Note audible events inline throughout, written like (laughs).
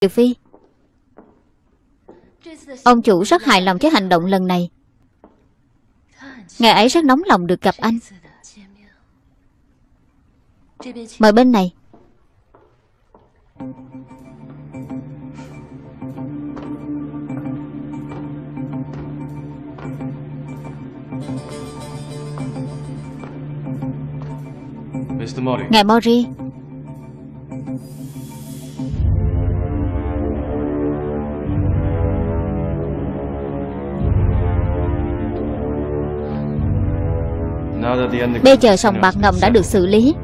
Kiều Phi. Ông chủ rất hài lòng với hành động lần này. Ngài ấy rất nóng lòng được gặp anh. Mời bên này. Ngài Mori Bây giờ sòng bạc ngầm đã được xử lý.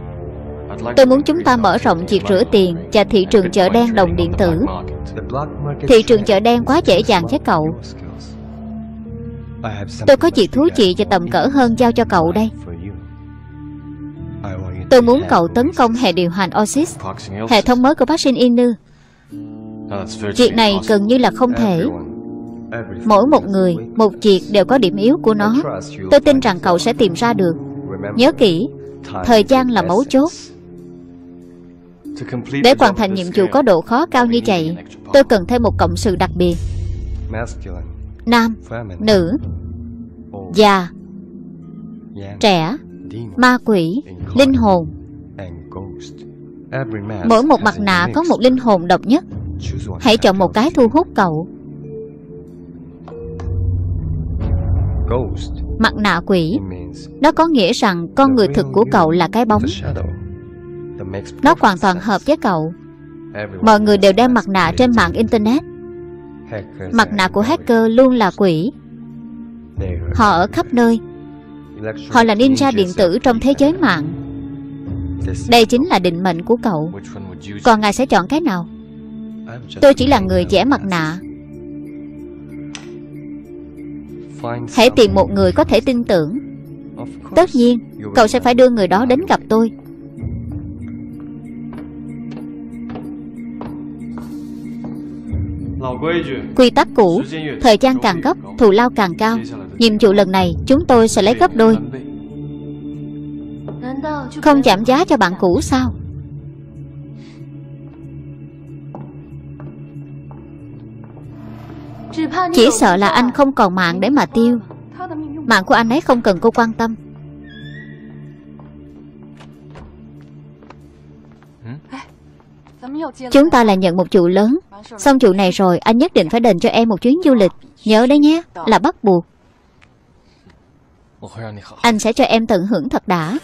Tôi muốn chúng ta mở rộng việc rửa tiền Và thị trường chợ đen đồng điện tử. Thị trường chợ đen quá dễ dàng với cậu. Tôi có chuyện thú vị và tầm cỡ hơn giao cho cậu đây. Tôi muốn cậu tấn công hệ điều hành Oasis Hệ thống mới của Vaccine Inu. Việc này gần như là không thể Mỗi một người, một việc đều có điểm yếu của nó. Tôi tin rằng cậu sẽ tìm ra được. Nhớ kỹ, thời gian là mấu chốt. Để hoàn thành nhiệm vụ có độ khó cao như vậy Tôi cần thêm một cộng sự đặc biệt. Nam, nữ, già, trẻ, ma quỷ, linh hồn. Mỗi một mặt nạ có một linh hồn độc nhất. Hãy chọn một cái thu hút cậu Mặt nạ quỷ. Nó có nghĩa rằng con người thực của cậu là cái bóng. Nó hoàn toàn hợp với cậu. Mọi người đều đeo mặt nạ trên mạng Internet. Mặt nạ của hacker luôn là quỷ. Họ ở khắp nơi. Họ là ninja điện tử trong thế giới mạng. Đây chính là định mệnh của cậu. Còn ngài sẽ chọn cái nào? Tôi chỉ là người vẽ mặt nạ Hãy tìm một người có thể tin tưởng. Tất nhiên Cậu sẽ phải đưa người đó đến gặp tôi. Quy tắc cũ Thời gian càng gấp Thù lao càng cao. Nhiệm vụ lần này Chúng tôi sẽ lấy gấp đôi. Không giảm giá cho bạn cũ sao Chỉ sợ là anh không còn mạng để mà tiêu. Mạng của anh ấy không cần cô quan tâm. Chúng ta là nhận một vụ lớn. Xong vụ này rồi, Anh nhất định phải đền cho em một chuyến du lịch. Nhớ đấy nhé, Là bắt buộc. Anh sẽ cho em tận hưởng thật đã.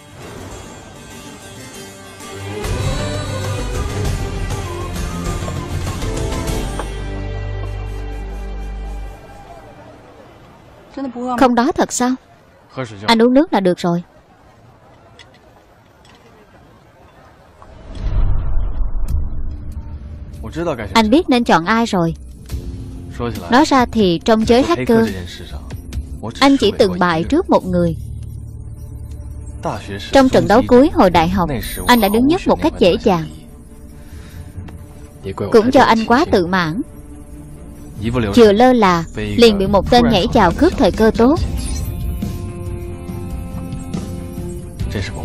Không đó thật sao? Anh uống nước là được rồi. Anh biết nên chọn ai rồi. Nói ra thì trong giới hacker Anh chỉ từng bại trước một người. Trong trận đấu cuối hồi đại học Anh đã đứng nhất một cách dễ dàng. Cũng cho anh quá tự mãn Chưa lơ là Liền bị một tên nhảy vào cướp thời cơ tốt.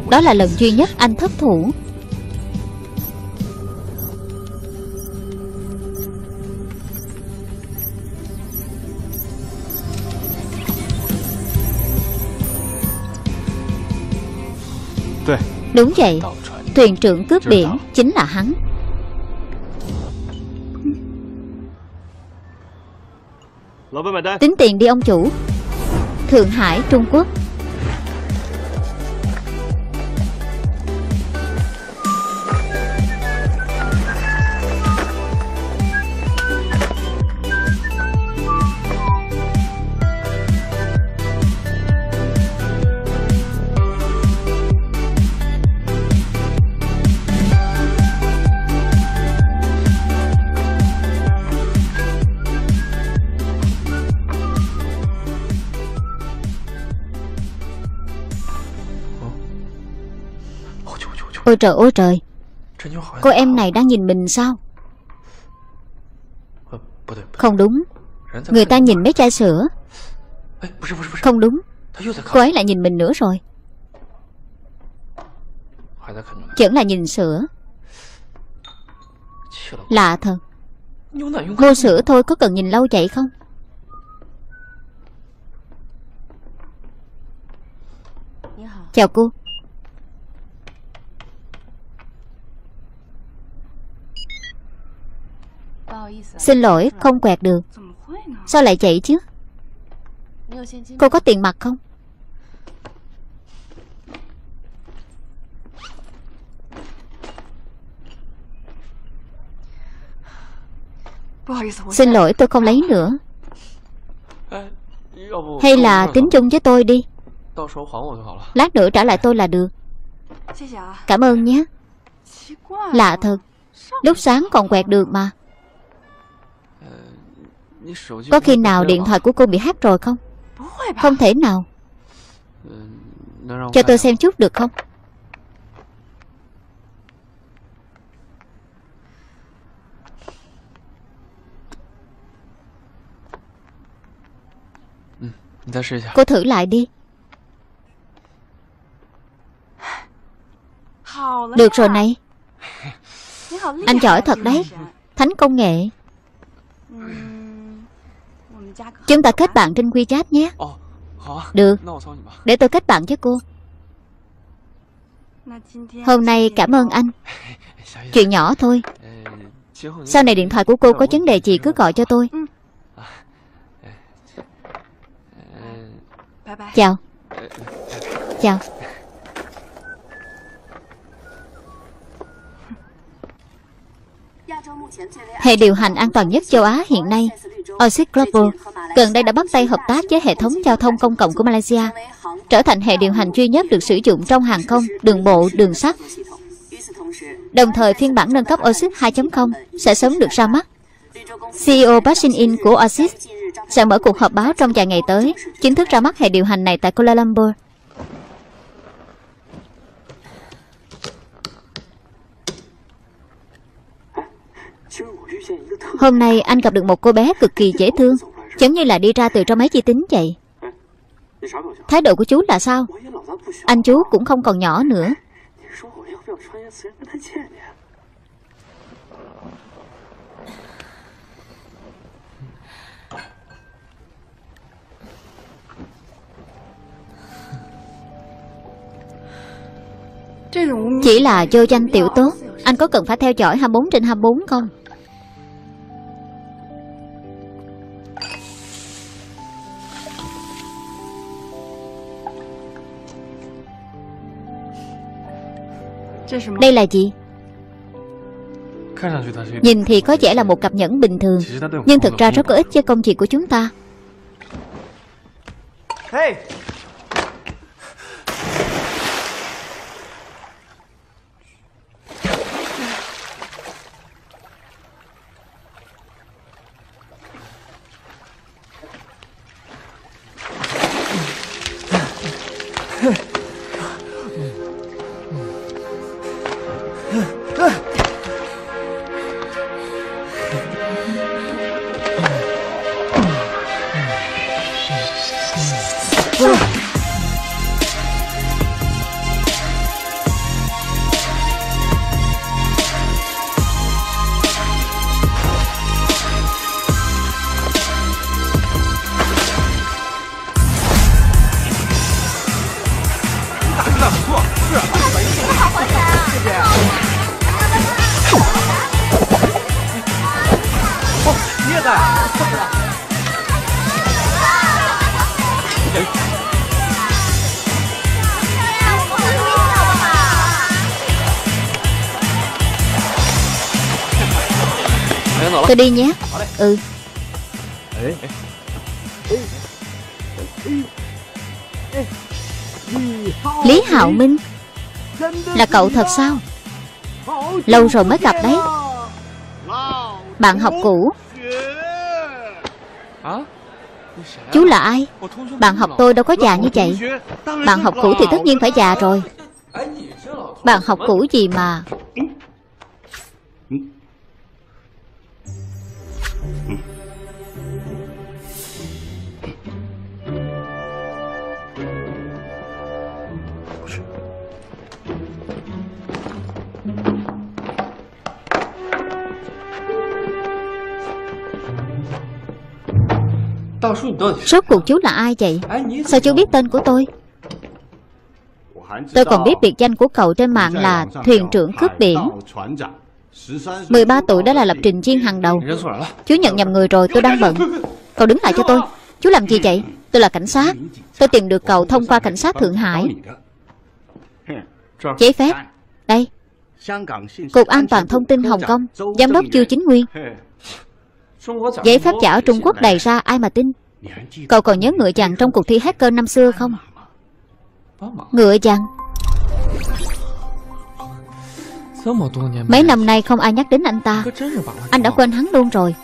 Đó là lần duy nhất anh thất thủ. Đúng vậy. Thuyền trưởng cướp biển chính là hắn Tính tiền đi ông chủ. Thượng Hải, Trung Quốc. Ôi trời. Ôi trời Cô em này đang nhìn mình sao? Không đúng. Người ta nhìn mấy chai sữa. Không đúng. Cô ấy lại nhìn mình nữa rồi. Vẫn là nhìn sữa. Lạ thật. Mua sữa thôi có cần nhìn lâu vậy không? Chào cô Xin lỗi, không quẹt được. Sao lại vậy chứ? Cô có tiền mặt không? Xin lỗi, tôi không lấy nữa. Hay là tính chung với tôi đi. Lát nữa trả lại tôi là được. Cảm ơn nhé. Lạ thật. Lúc sáng còn quẹt được mà. Có khi nào điện thoại của cô bị hack rồi không? Không thể nào. Cho tôi xem chút được không? Cô thử lại đi. Được rồi này. Anh giỏi thật đấy. Thánh công nghệ Chúng ta kết bạn trên WeChat nhé. Được. Để tôi kết bạn với cô. Hôm nay cảm ơn anh. (laughs) Chuyện nhỏ thôi. Sau này điện thoại của cô có vấn đề gì cứ gọi cho tôi. Chào. Chào. Hệ điều hành an toàn nhất châu Á hiện nay Oasis Global gần đây đã bắt tay hợp tác với hệ thống giao thông công cộng của Malaysia trở thành hệ điều hành duy nhất được sử dụng trong hàng không, đường bộ, đường sắt. Đồng thời phiên bản nâng cấp Oasis 2.0 sẽ sớm được ra mắt. CEO Park Shin In của Oasis sẽ mở cuộc họp báo trong vài ngày tới, chính thức ra mắt hệ điều hành này tại Kuala Lumpur. Hôm nay anh gặp được một cô bé cực kỳ dễ thương, Giống như là đi ra từ trong máy vi tính vậy. Thái độ của chú là sao? Anh chú cũng không còn nhỏ nữa. Chỉ là vô danh tiểu tốt. Anh có cần phải theo dõi 24 trên 24 không? Đây là gì? Nhìn thì có vẻ là một cặp nhẫn bình thường Nhưng thực ra rất có ích cho công việc của chúng ta Tôi đi nhé. Ừ. Lý Hạo Minh, Là cậu thật sao? Lâu rồi mới gặp đấy. Bạn học cũ. Chú là ai? Bạn học tôi đâu có già như vậy. Bạn học cũ thì tất nhiên phải già rồi. Bạn học cũ gì mà? Rốt cuộc chú là ai vậy? Sao chú biết tên của tôi? Tôi còn biết biệt danh của cậu trên mạng là Thuyền trưởng cướp biển. 13 tuổi đã là lập trình viên hàng đầu. Chú nhận nhầm người rồi tôi đang bận. Cậu đứng lại cho tôi. Chú làm gì vậy? Tôi là cảnh sát. Tôi tìm được cậu thông qua cảnh sát Thượng Hải. Giấy phép. Đây. Cục An toàn Thông tin Hồng Kông Giám đốc Chu Chính Nguyên Giấy phép giả ở Trung Quốc đầy ra ai mà tin? Cậu còn nhớ ngựa chàng trong cuộc thi hacker năm xưa không? Ngựa chàng. Mấy năm nay không ai nhắc đến anh ta. Anh đã quên hắn luôn rồi.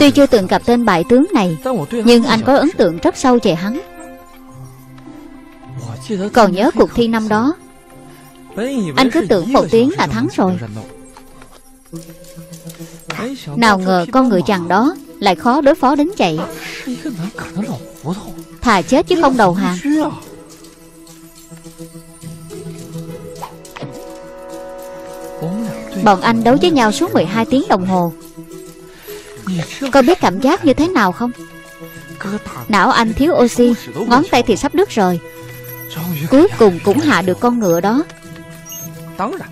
Tuy chưa từng gặp tên bại tướng này Nhưng anh có ấn tượng rất sâu về hắn. Còn nhớ cuộc thi năm đó Anh cứ tưởng một tiếng là thắng rồi nào ngờ con người chàng đó Lại khó đối phó đến vậy. Thà chết chứ không đầu hàng. Bọn anh đấu với nhau suốt 12 tiếng đồng hồ. Có biết cảm giác như thế nào không? Não anh thiếu oxy, Ngón tay thì sắp đứt rồi. Cuối cùng cũng hạ được con ngựa đó.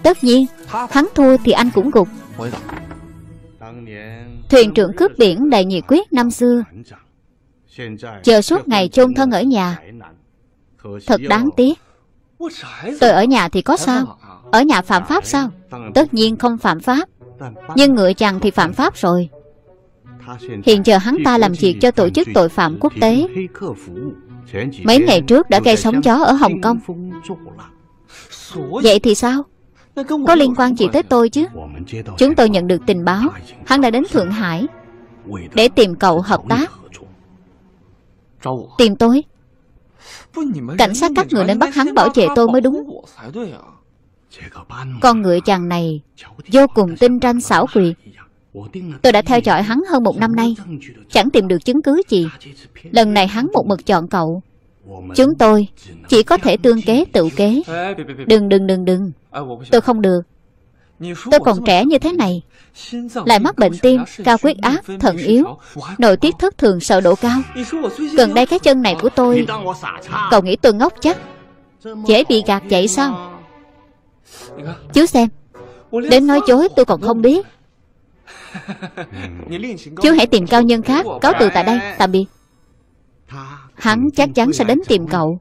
Tất nhiên Hắn thua thì anh cũng gục. Thuyền trưởng cướp biển đầy nhiệt quyết năm xưa. Chờ suốt ngày chôn thân ở nhà. Thật đáng tiếc. Tôi ở nhà thì có sao? Ở nhà phạm pháp sao? Tất nhiên không phạm pháp. Nhưng ngựa chàng thì phạm pháp rồi. Hiện giờ hắn ta làm việc cho tổ chức tội phạm quốc tế. Mấy ngày trước đã gây sóng gió ở Hồng Kông. Vậy thì sao? Có liên quan gì tới tôi chứ? Chúng tôi nhận được tình báo. Hắn đã đến Thượng Hải Để tìm cậu hợp tác. Tìm tôi. Cảnh sát các người nên bắt hắn bảo vệ tôi mới đúng. Con ngựa chàng này Vô cùng tinh tranh xảo quyệt. Tôi đã theo dõi hắn hơn một năm nay. Chẳng tìm được chứng cứ gì. Lần này hắn một mực chọn cậu. Chúng tôi chỉ có thể tương kế tự kế. Đừng đừng đừng đừng. Tôi không được. Tôi còn trẻ như thế này. Lại mắc bệnh tim, cao huyết áp, thận yếu. Nội tiết thất thường sợ độ cao. Gần đây cái chân này của tôi Cậu nghĩ tôi ngốc chắc? Dễ bị gạt vậy sao? Chú xem. Đến nói dối tôi còn không biết. (laughs) Chú hãy tìm cao nhân khác Cáo từ tại đây, tạm biệt Hắn chắc chắn sẽ đến tìm cậu.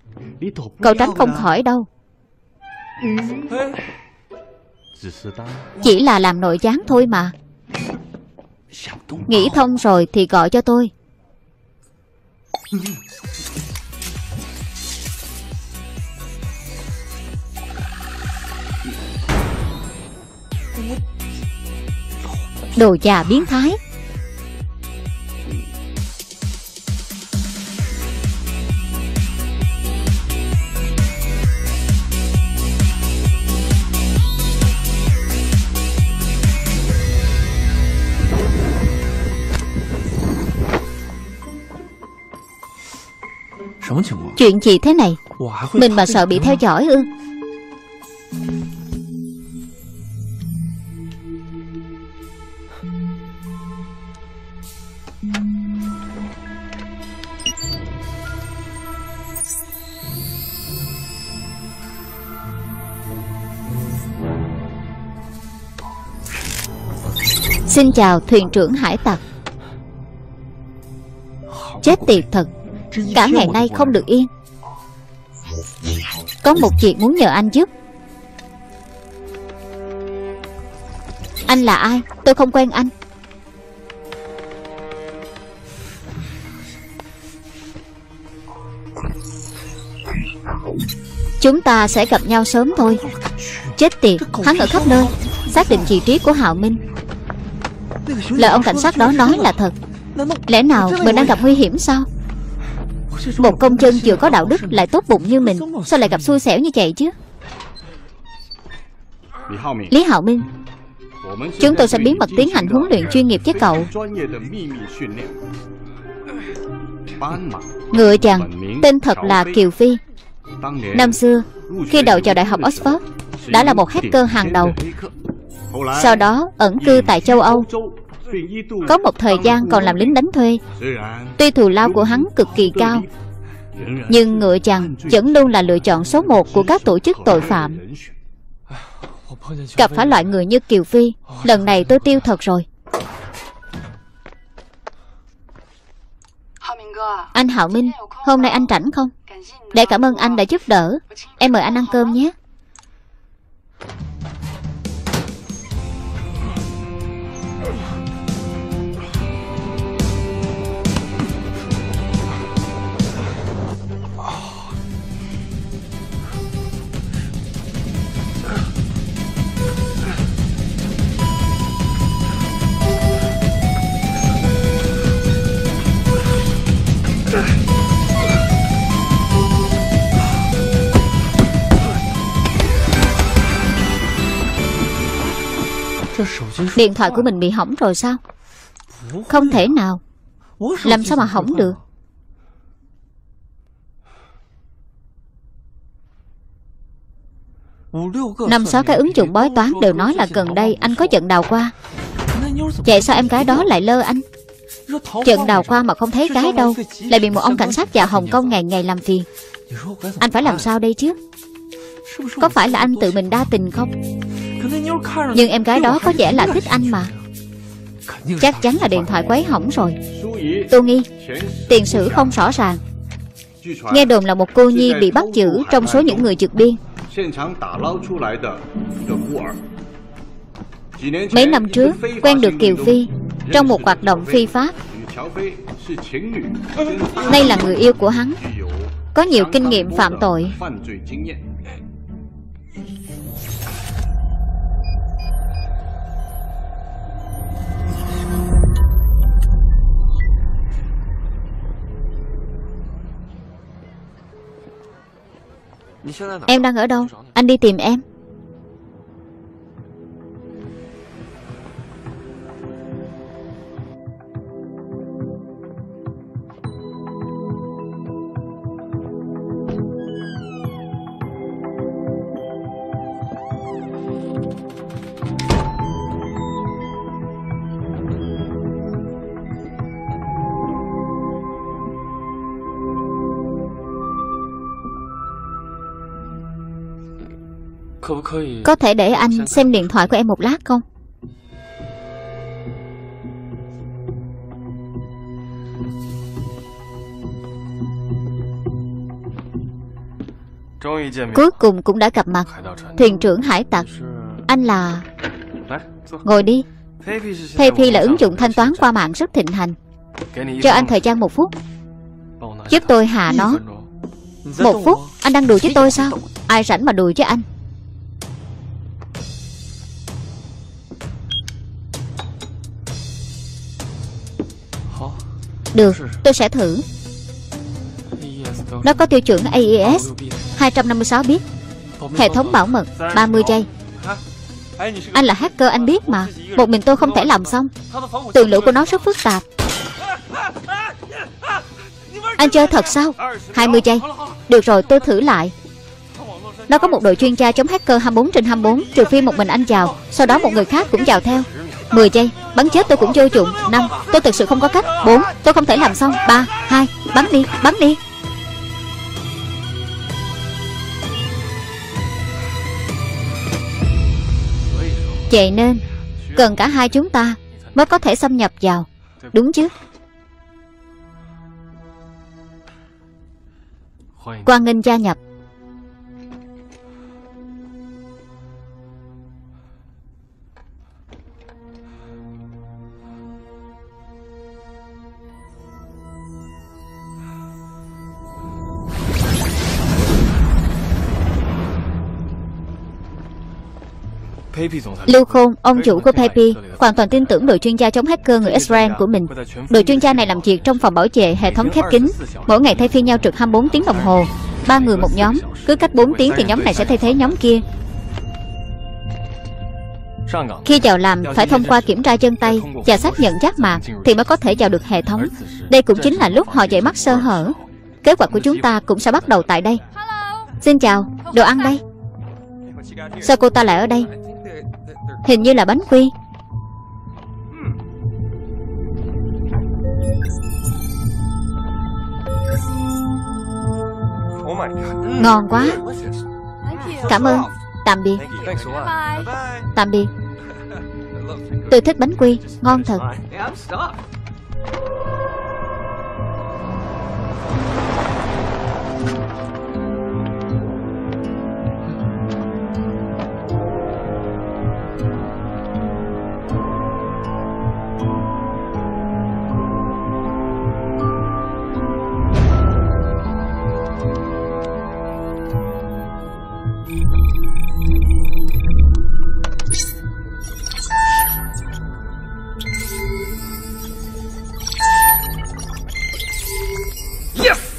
Cậu tránh không khỏi đâu. Chỉ là làm nội gián thôi mà. Nghĩ thông rồi thì gọi cho tôi. Đồ già biến thái Chuyện gì thế này? Mình mà sợ bị theo dõi ư? Xin chào thuyền trưởng hải tặc. Chết tiệt thật Cả ngày nay không được yên. Có một chuyện muốn nhờ anh giúp. Anh là ai? Tôi không quen anh. Chúng ta sẽ gặp nhau sớm thôi. Chết tiệt, Hắn ở khắp nơi. Xác định vị trí của Hạo Minh. Lời ông cảnh sát đó nói là thật. Lẽ nào mình đang gặp nguy hiểm sao? Một công dân vừa có đạo đức lại tốt bụng như mình, Sao lại gặp xui xẻo như vậy chứ? Lý Hạo Minh, Chúng tôi sẽ bí mật tiến hành huấn luyện chuyên nghiệp với cậu. Ngựa chàng, Tên thật là Kiều Phi. Năm xưa, Khi đầu vào đại học Oxford, Đã là một hacker hàng đầu. Sau đó, ẩn cư tại châu Âu. Có một thời gian còn làm lính đánh thuê. Tuy thù lao của hắn cực kỳ cao, Nhưng ngựa chằn vẫn luôn là lựa chọn số một của các tổ chức tội phạm. Gặp phải loại người như Kiều Phi, Lần này tôi tiêu thật rồi. Anh Hạo Minh, Hôm nay anh rảnh không? Để cảm ơn anh đã giúp đỡ. Em mời anh ăn cơm nhé. 电话 của mình bị hỏng rồi sao? Không thể nào. Làm sao mà hỏng được? Năm sáu cái ứng dụng bói toán đều nói là gần đây anh có trận đào qua. Vậy sao em gái đó lại lơ anh? Trận đào qua mà không thấy cái đâu Lại bị một ông cảnh sát già Hồng Kông ngày ngày làm phiền. Anh phải làm sao đây chứ? Có phải là anh tự mình đa tình không nhưng em gái đó có vẻ là thích anh mà. Chắc chắn là điện thoại quấy hỏng rồi. Tôi Nghi, Tiền sử không rõ ràng. Nghe đồn là một cô nhi bị bắt giữ Trong số những người trượt biên. Mấy năm trước, Quen được Kiều Phi Trong một hoạt động phi pháp. Đây là người yêu của hắn, Có nhiều kinh nghiệm phạm tội. Em đang ở đâu? Anh đi tìm em. Có thể để anh xem điện thoại của em một lát không? Cuối cùng cũng đã gặp mặt. Thuyền trưởng hải tặc. Anh là Ngồi đi. PayPay là ứng dụng thanh toán qua mạng rất thịnh hành. Cho anh thời gian một phút. Giúp tôi hạ nó. Một phút. Anh đang đùa với tôi sao? Ai rảnh mà đùa với anh Được, tôi sẽ thử. Nó có tiêu chuẩn AES 256 bit Hệ thống bảo mật 30 giây. Anh là hacker anh biết mà. Một mình tôi không thể làm xong. Tường lửa của nó rất phức tạp. Anh chơi thật sao? 20 giây. Được rồi tôi thử lại. Nó có một đội chuyên gia chống hacker 24 trên 24 Trừ phi một mình anh vào Sau đó một người khác cũng vào theo. 10 giây Bắn chết tôi cũng vô dụng. Năm, Tôi thực sự không có cách. Bốn, Tôi không thể làm xong. 3 2 Bắn đi Bắn đi. Vậy nên, Cần cả hai chúng ta Mới có thể xâm nhập vào. Đúng chứ? Quan nghênh gia nhập. Lưu Khôn, ông chủ của PayPay hoàn toàn tin tưởng đội chuyên gia chống hacker người Israel của mình. Đội chuyên gia này làm việc trong phòng bảo vệ hệ thống khép kín, mỗi ngày thay phiên nhau trực 24 tiếng đồng hồ, ba người một nhóm, cứ cách 4 tiếng thì nhóm này sẽ thay thế nhóm kia. Khi vào làm phải thông qua kiểm tra chân tay và xác nhận giác mạc thì mới có thể vào được hệ thống. Đây cũng chính là lúc họ dậy mắt sơ hở. Kế hoạch của chúng ta cũng sẽ bắt đầu tại đây. Xin chào, đồ ăn đây. Sao cô ta lại ở đây Hình như là bánh quy. Ngon quá. Cảm ơn. Tạm biệt. Tạm biệt. Tôi thích bánh quy. Ngon thật.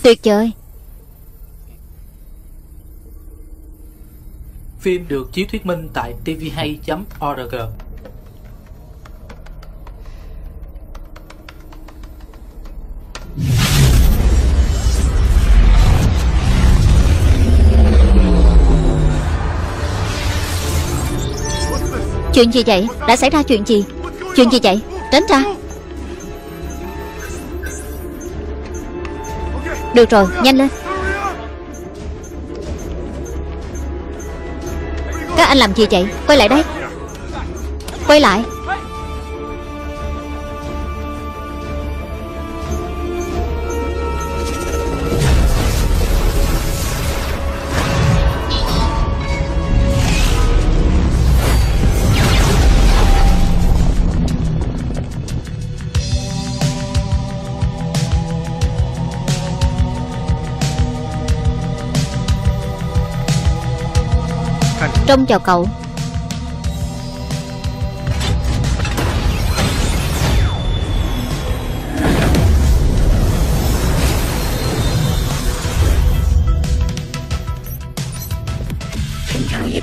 Tuyệt vời Phim được chiếu thuyết minh tại tvhay.org Chuyện gì vậy? Đã xảy ra chuyện gì? Chuyện gì vậy? Tránh ra Được rồi, nhanh lên. Các anh làm gì vậy? Quay lại đây. Quay lại. Trông chào cậu.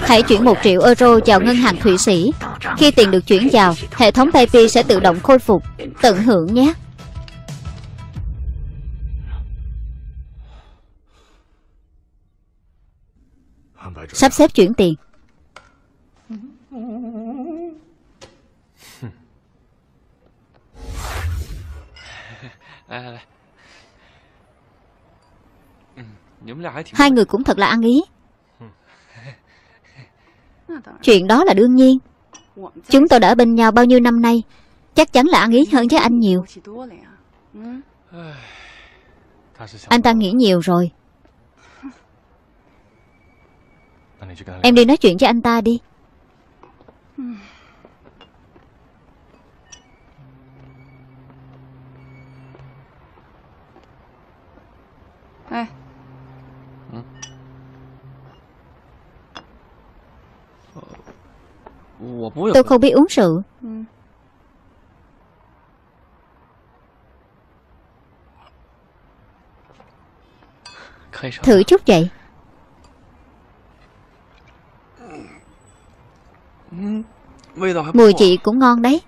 Hãy chuyển 1 triệu euro vào ngân hàng Thụy Sĩ. Khi tiền được chuyển vào, Hệ thống PayPay sẽ tự động khôi phục, Tận hưởng nhé. Sắp xếp chuyển tiền. Hai người cũng thật là ăn ý. Chuyện đó là đương nhiên. Chúng tôi đã ở bên nhau bao nhiêu năm nay Chắc chắn là ăn ý hơn với anh nhiều. (sighs) Anh ta nghĩ nhiều rồi. Em đi nói chuyện với anh ta đi Tôi không biết uống rượu. Thử chút vậy. Mùi chị cũng ngon đấy.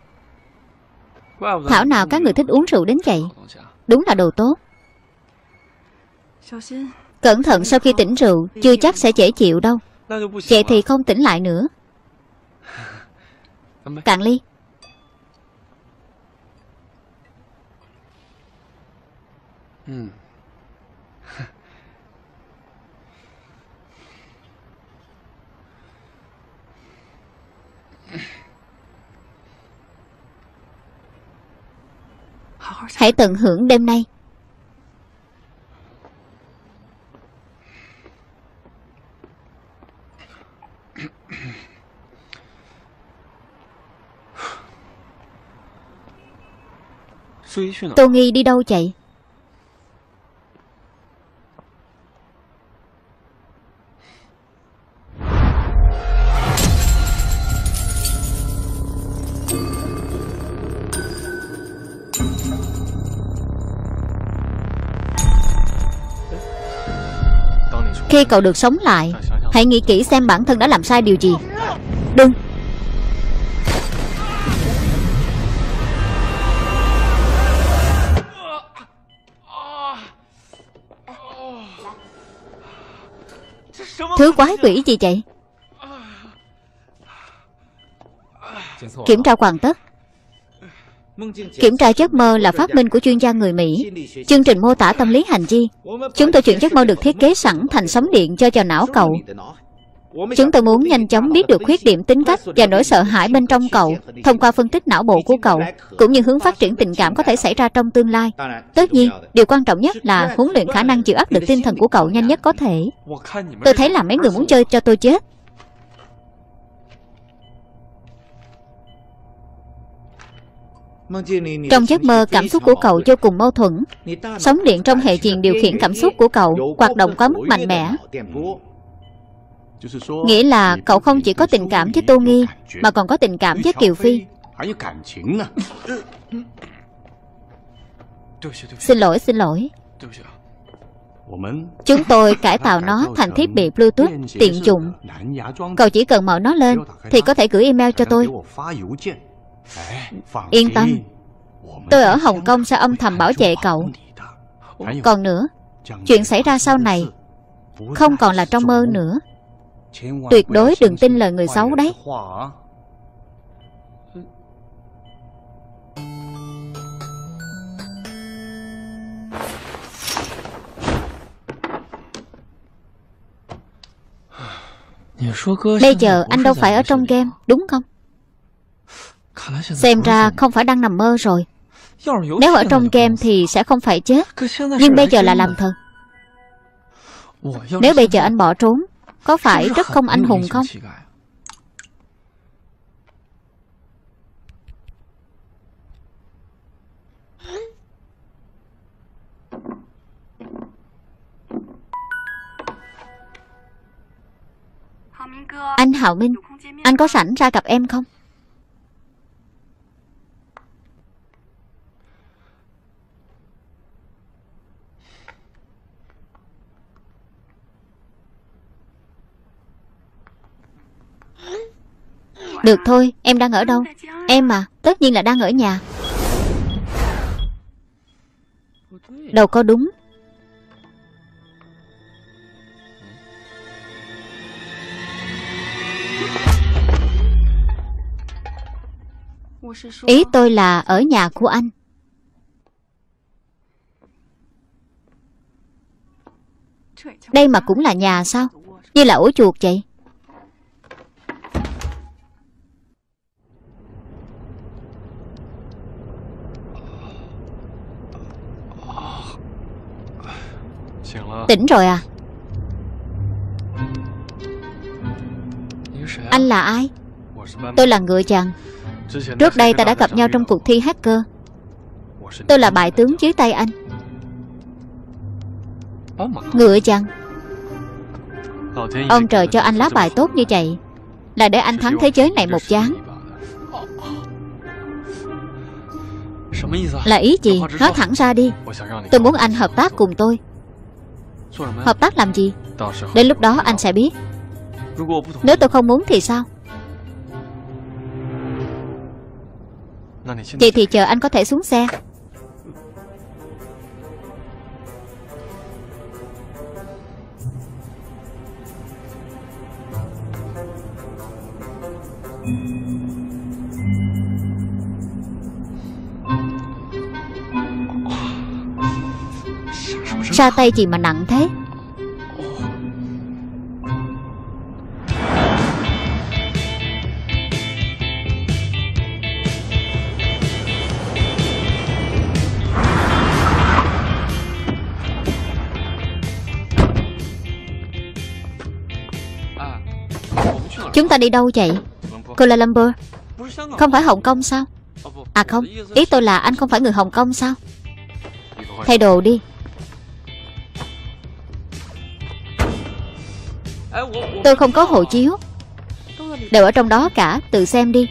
Thảo nào các người thích uống rượu đến vậy? Đúng là đồ tốt Cẩn thận sau khi tỉnh rượu Chưa chắc sẽ dễ chịu đâu. Vậy thì không tỉnh lại nữa. (laughs) Cạn ly. (laughs) Hãy tận hưởng đêm nay Tô Nghi đi đâu chạy? Khi cậu được sống lại Hãy nghĩ kỹ xem bản thân đã làm sai điều gì. Đừng Thứ quái quỷ gì vậy? Kiểm tra hoàn tất. Kiểm tra giấc mơ là phát minh của chuyên gia người Mỹ. Chương trình mô tả tâm lý hành vi. Chúng tôi chuyển giấc mơ được thiết kế sẵn thành sóng điện cho vào não cậu. Chúng tôi muốn nhanh chóng biết được khuyết điểm tính cách và nỗi sợ hãi bên trong cậu thông qua phân tích não bộ của cậu, cũng như hướng phát triển tình cảm có thể xảy ra trong tương lai. Tất nhiên, điều quan trọng nhất là huấn luyện khả năng chịu áp lực tinh thần của cậu nhanh nhất có thể. Tôi thấy là mấy người muốn chơi cho tôi chết. Trong giấc mơ, cảm xúc của cậu vô cùng mâu thuẫn. Sóng điện trong hệ truyền điều khiển cảm xúc của cậu hoạt động quá mức mạnh mẽ. Nghĩa là cậu không chỉ có tình cảm với Tô Nghi Mà còn có tình cảm với Kiều Phi Xin lỗi, xin lỗi. Chúng tôi cải tạo nó thành thiết bị Bluetooth tiện dụng。Cậu chỉ cần mở nó lên Thì có thể gửi email cho tôi。Yên tâm。Tôi ở Hồng Kông sẽ âm thầm bảo vệ cậu。Còn nữa Chuyện xảy ra sau này Không còn là trong mơ nữa Tuyệt đối đừng tin lời người xấu đấy. Bây giờ anh đâu phải ở trong game, Đúng không? Xem ra không phải đang nằm mơ rồi. Nếu ở trong game thì sẽ không phải chết. Nhưng bây giờ là làm thật. Nếu bây giờ anh bỏ trốn có phải rất không anh hùng không? Anh Hạo Minh Anh có sẵn ra gặp em không Được thôi, em đang ở đâu? Em à, tất nhiên là đang ở nhà. Đâu có đúng. Ý tôi là ở nhà của anh. Đây mà cũng là nhà sao? Như là ổ chuột vậy. Tỉnh rồi à? Anh là ai? Tôi là ngựa chàng. Trước đây ta đã gặp nhau trong cuộc thi hacker. Tôi là bại tướng dưới tay anh. Ngựa chàng. Ông trời cho anh lá bài tốt như vậy Là để anh thắng thế giới này một chán. Là ý gì? Nói thẳng ra đi. Tôi muốn anh hợp tác cùng tôi. Hợp tác làm gì? Đến lúc đó anh sẽ biết. Nếu tôi không muốn thì sao? Vậy thì chờ anh có thể xuống xe Ra tay gì mà nặng thế? Chúng ta đi đâu vậy? Kuala Lumpur. Không phải Hồng Kông sao? À không, Ý tôi là anh không phải người Hồng Kông sao? Thay đồ đi. Tôi không có hộ chiếu. Đều ở trong đó cả, Tự xem đi.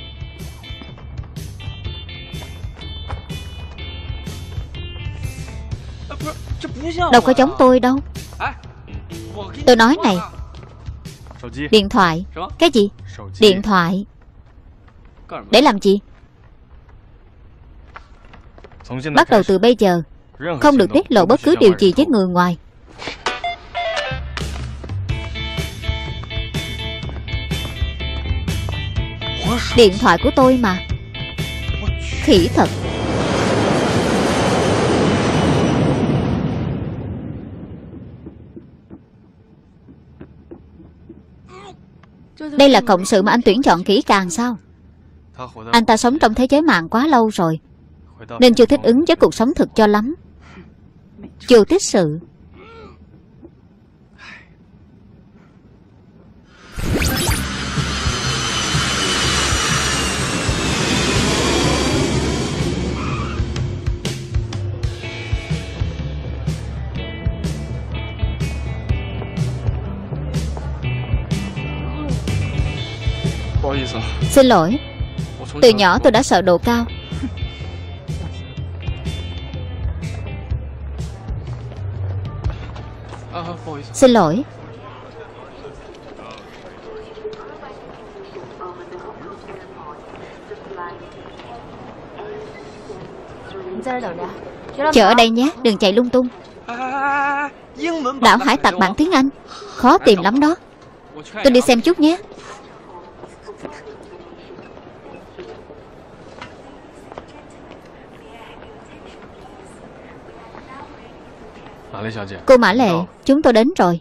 Đâu có giống tôi đâu. Tôi nói này. Điện thoại. Cái gì? Điện thoại. Để làm gì? Bắt đầu từ bây giờ, Không được tiết lộ bất cứ điều gì với người ngoài. Điện thoại của tôi mà. Khỉ thật. Đây là cộng sự mà anh tuyển chọn kỹ càng sao? Anh ta sống trong thế giới mạng quá lâu rồi, Nên chưa thích ứng với cuộc sống thực cho lắm. Chưa tích sự. Xin lỗi. Từ nhỏ tôi đã sợ độ cao. Xin lỗi. Chờ ở đây nhé, đừng chạy lung tung. đảo hải tặc bản tiếng Anh. Khó tìm lắm đó. Tôi đi xem chút nhé. Cô Mã Lệ Chúng tôi đến rồi.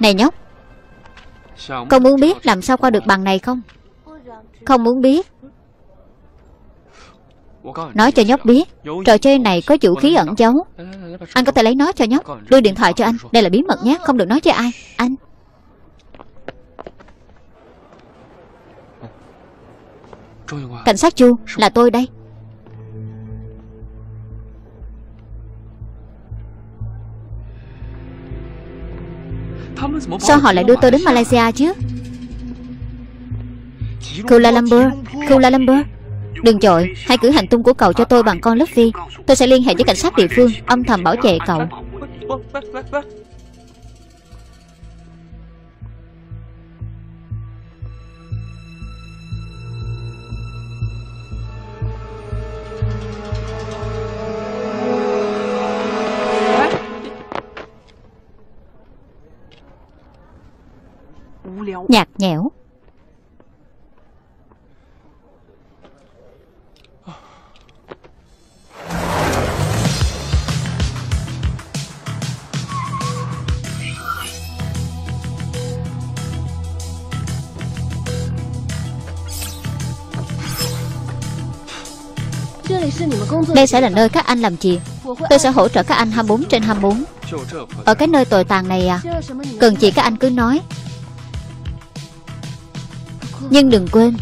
Này nhóc Cô muốn biết làm sao qua được bằng này không? Không muốn biết. Nói cho nhóc biết. Trò chơi này có vũ khí ẩn giấu. Anh có thể lấy nó cho nhóc. Đưa điện thoại cho anh. Đây là bí mật nhé Không được nói cho ai. Anh. Cảnh sát Chu là tôi đây. Sao họ lại đưa tôi đến Malaysia? Chứ? Kuala Lumpur Kuala Lumpur. Đừng chọi, Hãy cử hành tung của cậu cho tôi bằng con lớp phi Tôi sẽ liên hệ với cảnh sát địa phương Âm thầm bảo vệ cậu. nhẽo. Đây sẽ là nơi các anh làm gì. Tôi sẽ hỗ trợ các anh 24 trên 24 Ở cái nơi tồi tàn này à Cần gì các anh cứ nói. Nhưng đừng quên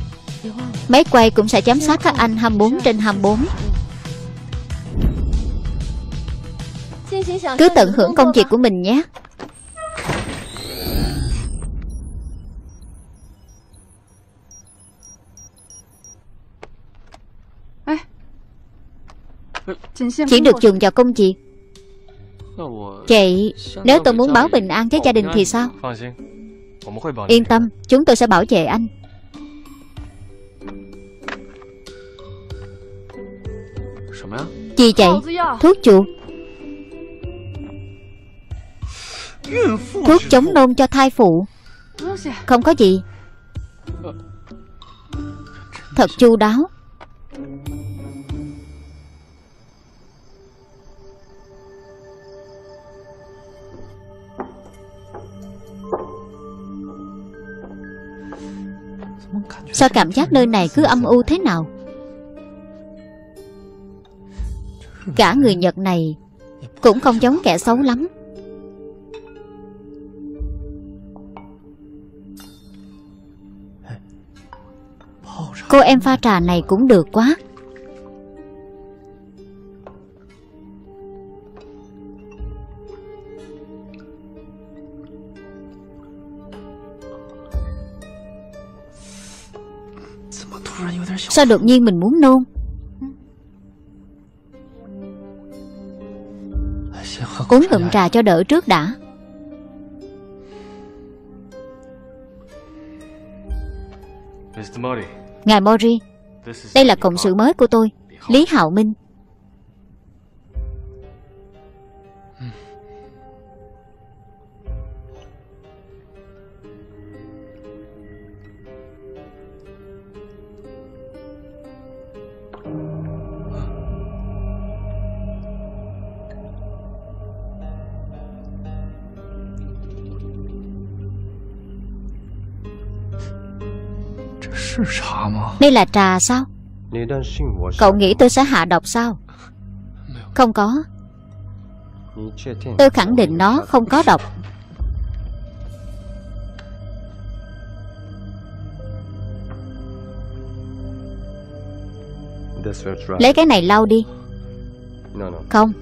Máy quay cũng sẽ giám sát các anh 24 trên 24 Cứ tận hưởng công việc của mình nhé. Chỉ được dùng vào công việc. Chị nếu tôi muốn báo bình an với gia đình thì sao? Yên tâm, chúng tôi sẽ bảo vệ anh. Gì vậy Thuốc chuột. Thuốc chống nôn cho thai phụ. Không có gì. Thật chu đáo. Sao cảm giác nơi này cứ âm u thế nào? Cả người Nhật này Cũng không giống kẻ xấu lắm. Cô em pha trà này cũng được quá. Sao đột nhiên mình muốn nôn? Uống ngụm trà cho đỡ trước đã. Ngài Mori Đây là cộng sự mới của tôi Lý Hạo Minh Đây là trà sao? Cậu nghĩ tôi sẽ hạ độc sao? Không. Có. Tôi khẳng định nó không có độc. Lấy cái này lau đi. Không.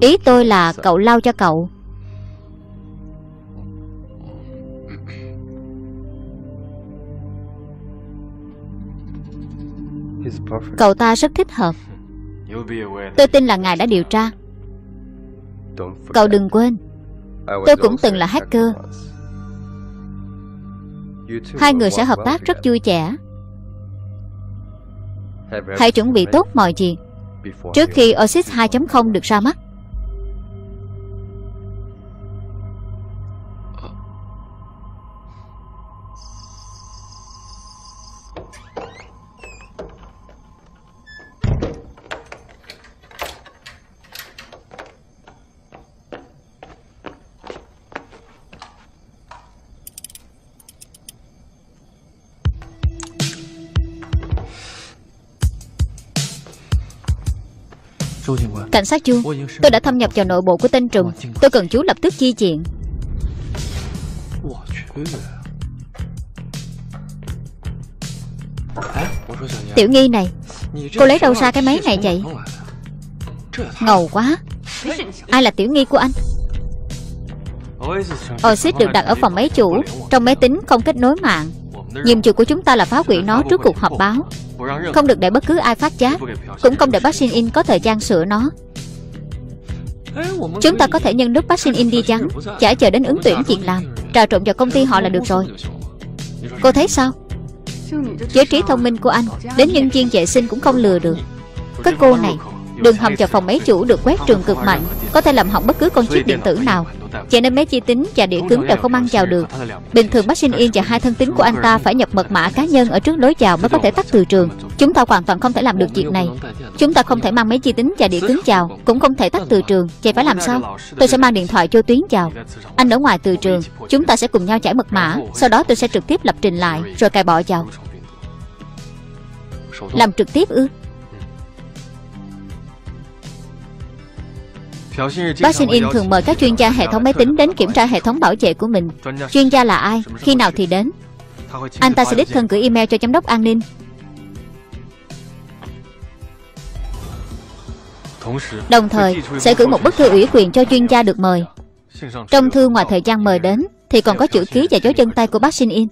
Ý tôi là cậu lau cho cậu Cậu ta rất thích hợp. Tôi tin là ngài đã điều tra. Cậu đừng quên, Tôi cũng từng là hacker. Hai người sẽ hợp tác rất vui vẻ. Hãy chuẩn bị tốt mọi chuyện Trước khi Oasis 2.0 được ra mắt. Cảnh sát Chu, Tôi đã thâm nhập vào nội bộ của tên trùm. Tôi cần chú lập tức chi chuyện Tiểu nghi này, Cô lấy đâu ra cái máy này vậy? Ngầu quá. Ai là tiểu nghi của anh? Oasis được đặt ở phòng máy chủ, Trong máy tính không kết nối mạng. Nhiệm vụ của chúng ta là phá hủy nó trước cuộc họp báo. Không được để bất cứ ai phát giác. Cũng không để bác Sinh In có thời gian sửa nó. Chúng ta có thể nhân lúc bác Sinh In đi chăng? Chả chờ đến ứng tuyển việc làm Trà trộn vào công ty họ là được rồi. Cô thấy sao? Với trí thông minh của anh Đến nhân viên vệ sinh cũng không lừa được. Cái cô này Đường hầm vào phòng máy chủ được quét trường cực mạnh, Có thể làm hỏng bất cứ con chip điện tử nào. Cho nên máy chi tính và đĩa cứng đều không ăn vào được. Bình thường bác sinh yên và hai thân tính của anh ta Phải nhập mật mã cá nhân ở trước lối vào Mới có thể tắt từ trường. Chúng ta hoàn toàn không thể làm được chuyện này. Chúng ta không thể mang máy chi tính và đĩa cứng vào, Cũng không thể tắt từ trường. Vậy phải làm sao? Tôi sẽ mang điện thoại cho tuyến vào. Anh ở ngoài từ trường. Chúng ta sẽ cùng nhau trải mật mã. Sau đó tôi sẽ trực tiếp lập trình lại, Rồi cài bỏ vào. Làm trực tiếp ư? Bác Sinh In thường mời các chuyên gia hệ thống máy tính đến kiểm tra hệ thống bảo vệ của mình. Chuyên gia là ai, khi nào thì đến? Anh ta sẽ đích thân gửi email cho giám đốc an ninh. Đồng thời sẽ gửi một bức thư ủy quyền cho chuyên gia được mời. Trong thư ngoài thời gian mời đến Thì còn có chữ ký và dấu chân tay của bác Sinh In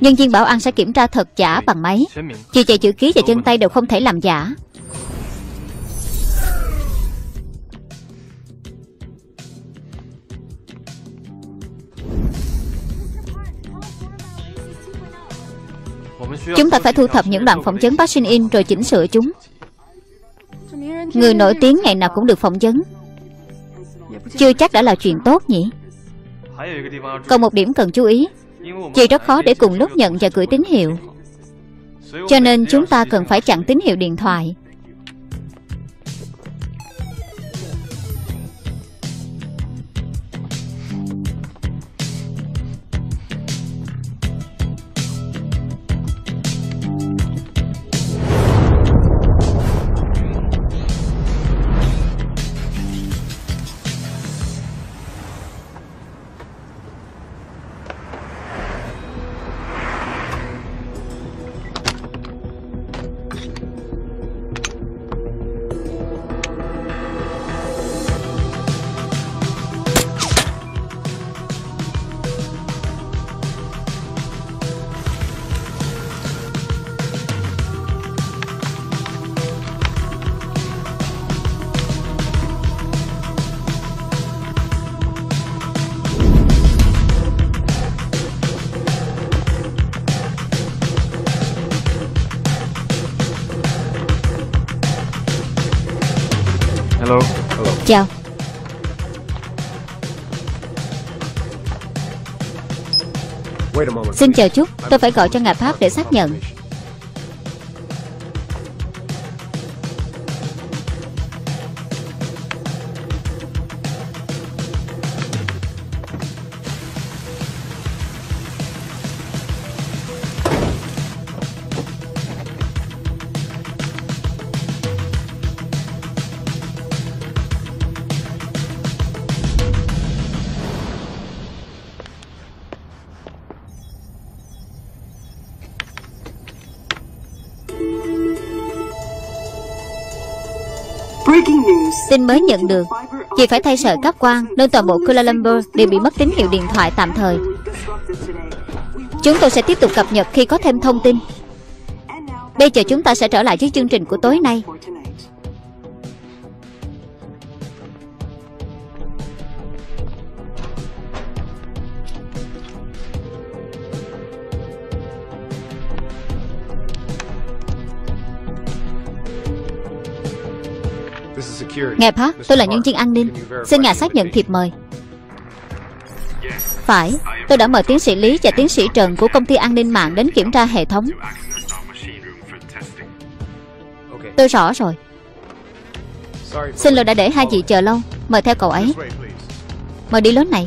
Nhân viên bảo an sẽ kiểm tra thật giả bằng máy. Chỉ chạy chữ ký và chân tay đều không thể làm giả. Chúng ta phải thu thập những đoạn phỏng vấn bác sinh in rồi chỉnh sửa chúng. Người nổi tiếng ngày nào cũng được phỏng vấn. Chưa chắc đã là chuyện tốt nhỉ? Còn một điểm cần chú ý. Chị rất khó để cùng lúc nhận và gửi tín hiệu. Cho nên chúng ta cần phải chặn tín hiệu điện thoại. Xin chờ chút Tôi phải gọi cho ngài Pháp để xác nhận. Tin mới nhận được. Chị phải thay sợi cáp quang, Nên toàn bộ Kuala Lumpur đều bị mất tín hiệu điện thoại tạm thời. Chúng tôi sẽ tiếp tục cập nhật khi có thêm thông tin. Bây giờ chúng ta sẽ trở lại với chương trình của tối nay. Nghe Park, tôi là nhân viên an ninh. Xin ngài xác nhận thiệp mời. Phải, tôi đã mời tiến sĩ Lý và tiến sĩ Trần của công ty an ninh mạng đến kiểm tra hệ thống. Tôi rõ rồi. Xin lỗi đã để hai chị chờ lâu. Mời theo cậu ấy. Mời đi lớn này.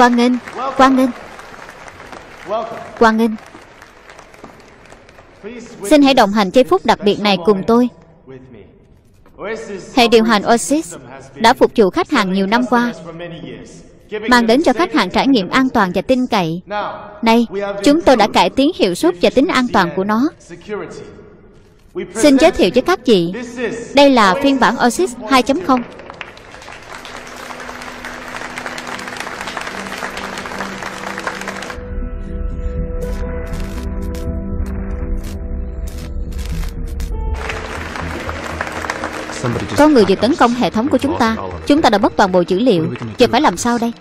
Quang Nghênh Quang Nghênh. Quang Nghênh. Xin hãy đồng hành giây phút đặc biệt này cùng tôi. Hệ điều hành Oasis đã phục vụ khách hàng nhiều năm qua Mang đến cho khách hàng trải nghiệm an toàn và tin cậy. Nay, chúng tôi đã cải tiến hiệu suất và tính an toàn của nó. Xin giới thiệu với các chị. Đây là phiên bản Oasis 2.0 Có người vừa tấn công hệ thống của chúng ta Chúng ta đã mất toàn bộ dữ liệu Giờ phải làm sao đây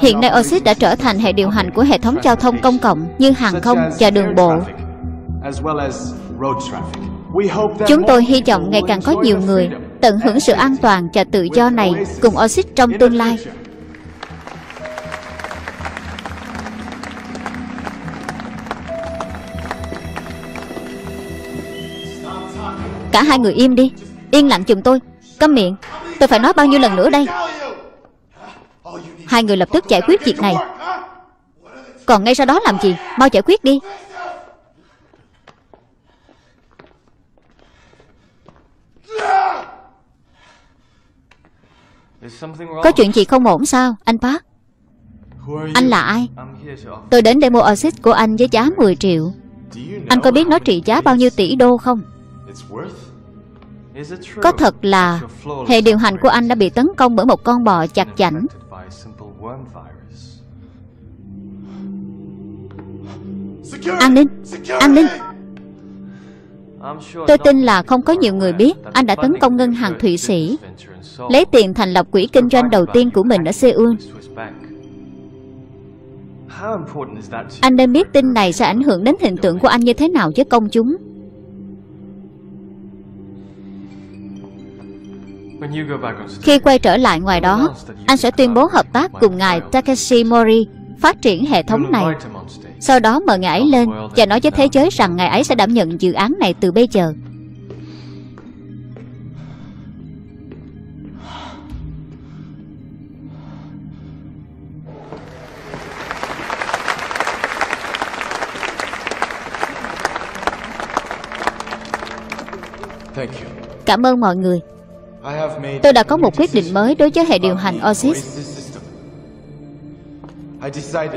Hiện nay Oasis đã trở thành hệ điều hành của hệ thống giao thông công cộng như hàng không và đường bộ. Chúng tôi hy vọng ngày càng có nhiều người tận hưởng sự an toàn và tự do này cùng Oasis trong tương lai. Cả hai người im đi. Yên lặng chùm tôi. Câm miệng. Tôi phải nói bao nhiêu lần nữa đây? Hai người lập tức giải quyết việc này. Còn ngay sau đó làm gì? Mau giải quyết đi. Có chuyện gì không ổn sao, Anh Park? Anh là ai? Tôi đến demo assist của anh với giá 10 triệu. Anh có biết nó trị giá bao nhiêu tỷ đô không? Có thật là Hệ điều hành của anh đã bị tấn công bởi một con bò chặt chảnh? An ninh An ninh Tôi tin là không có nhiều người biết Anh đã tấn công ngân hàng Thụy Sĩ Lấy tiền thành lập quỹ kinh doanh đầu tiên của mình ở Seoul. Anh nên biết tin này sẽ ảnh hưởng đến hình tượng của anh như thế nào với công chúng Khi quay trở lại ngoài đó Anh sẽ tuyên bố hợp tác cùng ngài Takeshi Mori Phát triển hệ thống này. Sau đó mời ngài ấy lên Và nói với thế giới rằng ngài ấy sẽ đảm nhận dự án này từ bây giờ. Cảm ơn mọi người Tôi đã có một quyết định mới đối với hệ điều hành Oasis.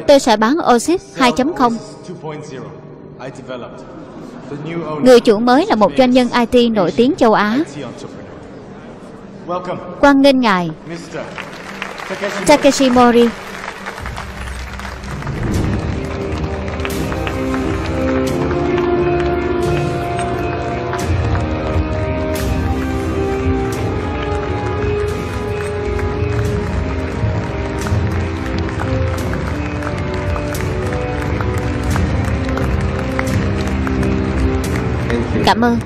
Tôi sẽ bán Oasis 2.0 Người chủ mới là một doanh nhân IT nổi tiếng châu Á. Quan nghênh ngài. Takeshi Mori Cảm ơn.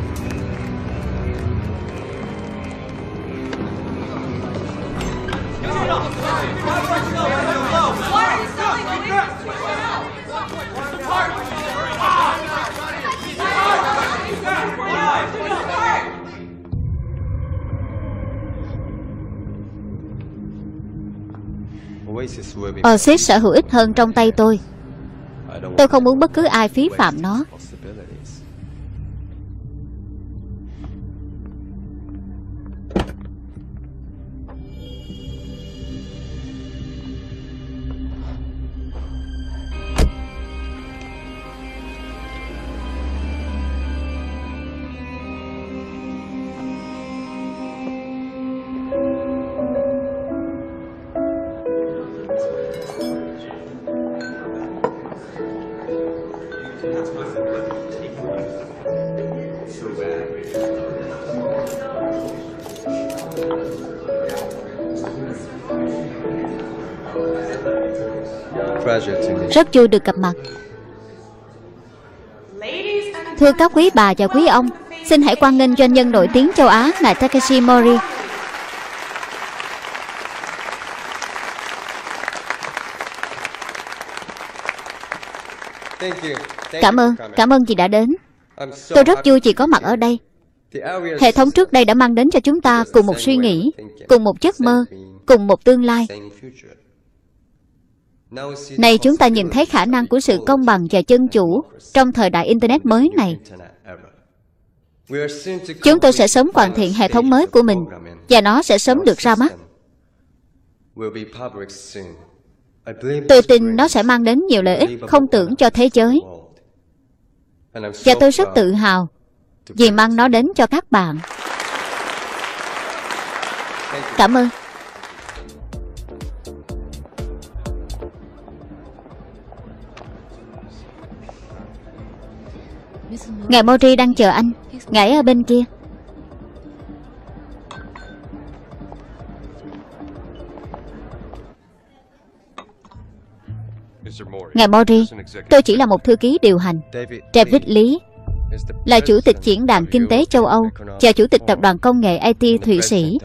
Oasis sẽ hữu ích hơn trong tay tôi. Tôi không muốn bất cứ ai phí phạm nó Rất vui được gặp mặt. Thưa các quý bà và quý ông Xin hãy quan nghênh doanh nhân nổi tiếng châu Á Ngài Takeshi Mori. Cảm ơn, cảm ơn chị đã đến. Tôi rất vui chị có mặt ở đây. Hệ thống trước đây đã mang đến cho chúng ta cùng một suy nghĩ Cùng một giấc mơ Cùng một tương lai Này chúng ta nhìn thấy khả năng của sự công bằng và dân chủ Trong thời đại Internet mới này. Chúng tôi sẽ sớm hoàn thiện hệ thống mới của mình Và nó sẽ sớm được ra mắt. Tôi tin nó sẽ mang đến nhiều lợi ích không tưởng cho thế giới. Và tôi rất tự hào Vì mang nó đến cho các bạn. Cảm ơn Ngài Mori đang chờ anh. Ngài ở bên kia. Ngài Mori Tôi chỉ là một thư ký điều hành. David Lý Là chủ tịch diễn đàn kinh tế châu Âu Và chủ tịch tập đoàn công nghệ IT Thụy Sĩ.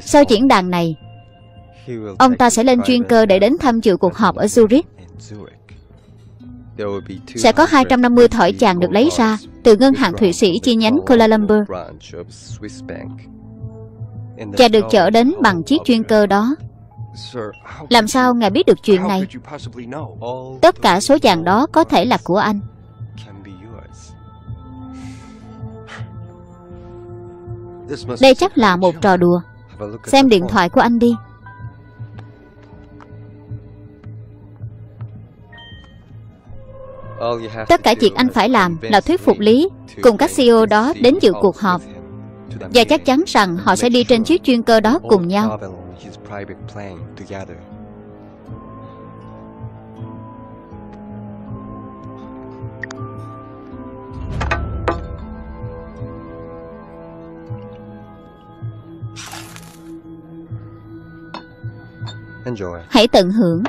Sau diễn đàn này Ông ta sẽ lên chuyên cơ để đến tham dự cuộc họp ở Zurich sẽ có 250 thỏi chàng được lấy ra từ ngân hàng Thụy Sĩ chi nhánh Kuala Lumpur và được chở đến bằng chiếc chuyên cơ đó. Làm sao ngài biết được chuyện này? Tất cả số vàng đó có thể là của anh. (sighs) Đây chắc là một trò đùa. Xem điện thoại của anh đi. Tất cả việc anh phải làm là thuyết phục Lý cùng các CEO đó đến dự cuộc họp và chắc chắn rằng họ sẽ đi trên chiếc chuyên cơ đó cùng nhau. Hãy tận hưởng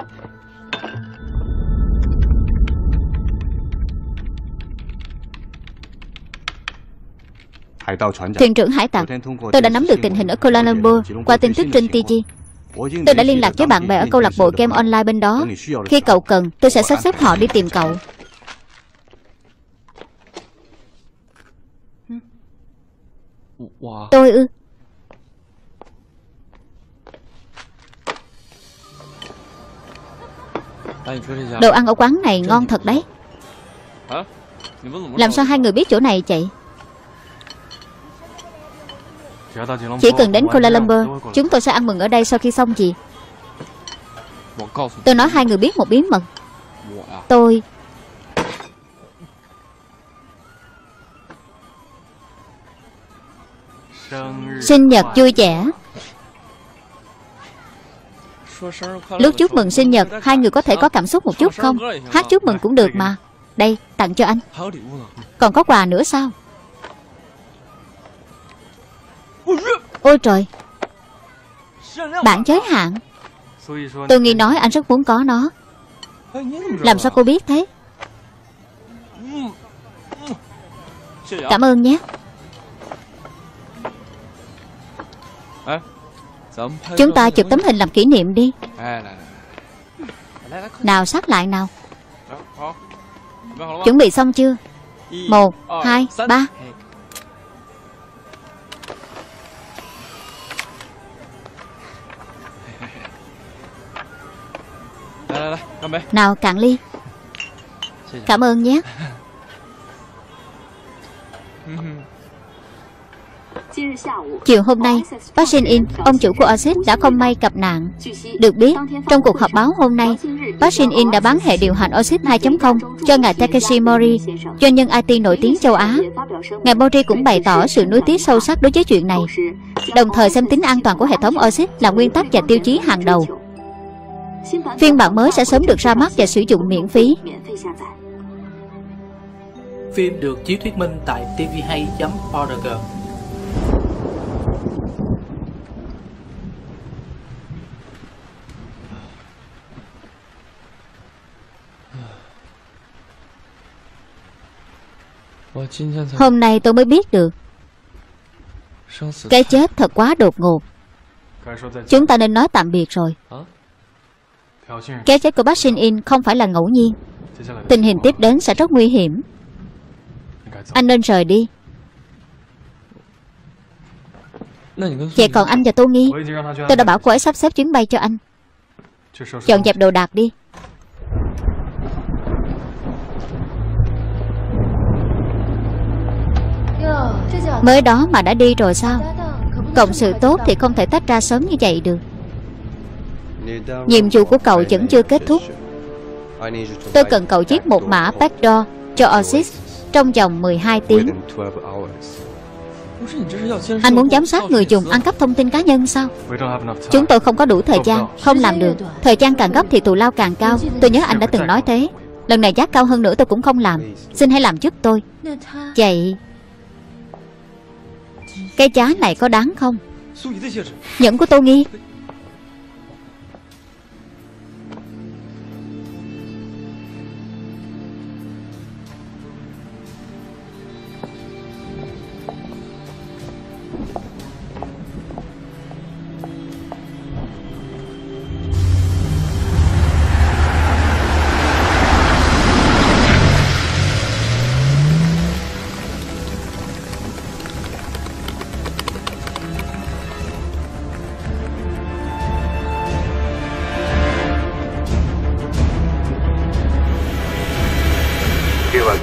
Thuyền trưởng hải tặc Tôi đã nắm được tình hình ở Kuala Lumpur Qua tin tức trên TG Tôi đã liên lạc với bạn bè ở câu lạc bộ game online bên đó. Khi cậu cần tôi sẽ sắp xếp họ đi tìm cậu. Tôi ư? Đồ ăn ở quán này ngon thật đấy. Làm sao hai người biết chỗ này chạy chỉ cần đến Kuala Lumpur, Chúng tôi sẽ ăn mừng ở đây sau khi xong gì. Tôi nói hai người biết một bí mật. Tôi. Sinh nhật vui vẻ. Lúc chúc mừng sinh nhật, Hai người có thể có cảm xúc một chút không? Hát chúc mừng cũng được mà. Đây, tặng cho anh. Còn có quà nữa sao? Ôi trời. Bản giới hạn. Tôi nghĩ nói anh rất muốn có nó. Làm sao cô biết thế? Cảm ơn nhé. Chúng ta chụp tấm hình làm kỷ niệm đi. Nào sát lại nào. Chuẩn bị xong chưa? Một, hai, ba Nào cạn ly Cảm ơn nhé Chiều hôm nay, bác Shin In, ông chủ của Oasis đã không may gặp nạn. Được biết, trong cuộc họp báo hôm nay, bác Shin In đã bán hệ điều hành Oasis 2.0 cho ngài Takeshi Mori, doanh nhân IT nổi tiếng châu Á. Ngài Mori cũng bày tỏ sự nuối tiếc sâu sắc đối với chuyện này, đồng thời xem tính an toàn của hệ thống Oasis là nguyên tắc và tiêu chí hàng đầu. Phiên bản mới sẽ sớm được ra mắt và sử dụng miễn phí. Phim được chiếu thuyết minh tại tvhay.org. Hôm nay tôi mới biết được. Cái chết thật quá đột ngột. Chúng ta nên nói tạm biệt rồi cái chết của bác Shin In không phải là ngẫu nhiên. Tình hình tiếp đến sẽ rất nguy hiểm. Anh nên rời đi. Vậy còn anh và Tô Nghi? Tôi đã bảo cô ấy sắp xếp chuyến bay cho anh. Chọn dẹp đồ đạc đi. Mới đó mà đã đi rồi sao? Cộng sự tốt thì không thể tách ra sớm như vậy được. Nhiệm vụ của cậu vẫn chưa kết thúc. Tôi cần cậu viết một mã backdoor cho Oasis trong vòng 12 tiếng. Anh muốn giám sát người dùng ăn cắp thông tin cá nhân sao? Chúng tôi không có đủ thời gian, Không làm được. Thời gian càng gấp thì thù lao càng cao. Tôi nhớ anh đã từng nói thế. Lần này giá cao hơn nữa tôi cũng không làm. Xin hãy làm giúp tôi. Vậy, Cái giá này có đáng không? Nhẫn của tôi nghi.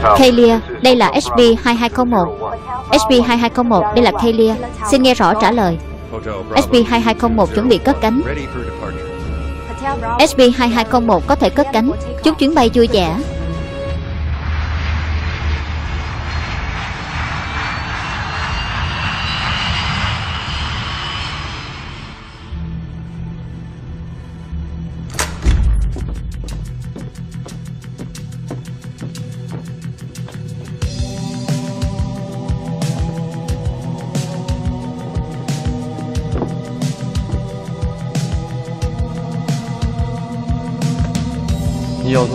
Kalia, đây là SB2201 SB2201, đây là Kalia Xin nghe rõ trả lời. SB2201 chuẩn bị cất cánh. SB2201 có thể cất cánh. Chúc chuyến bay vui vẻ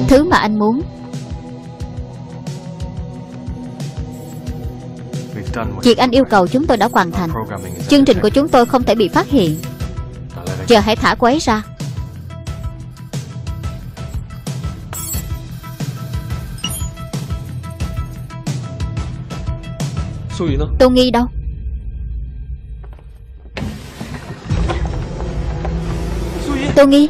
Thứ mà anh muốn. Việc anh yêu cầu chúng tôi đã hoàn thành. Chương trình của chúng tôi không thể bị phát hiện. Giờ hãy thả cô ấy ra. Tôi Nghi đâu? Tôi Nghi.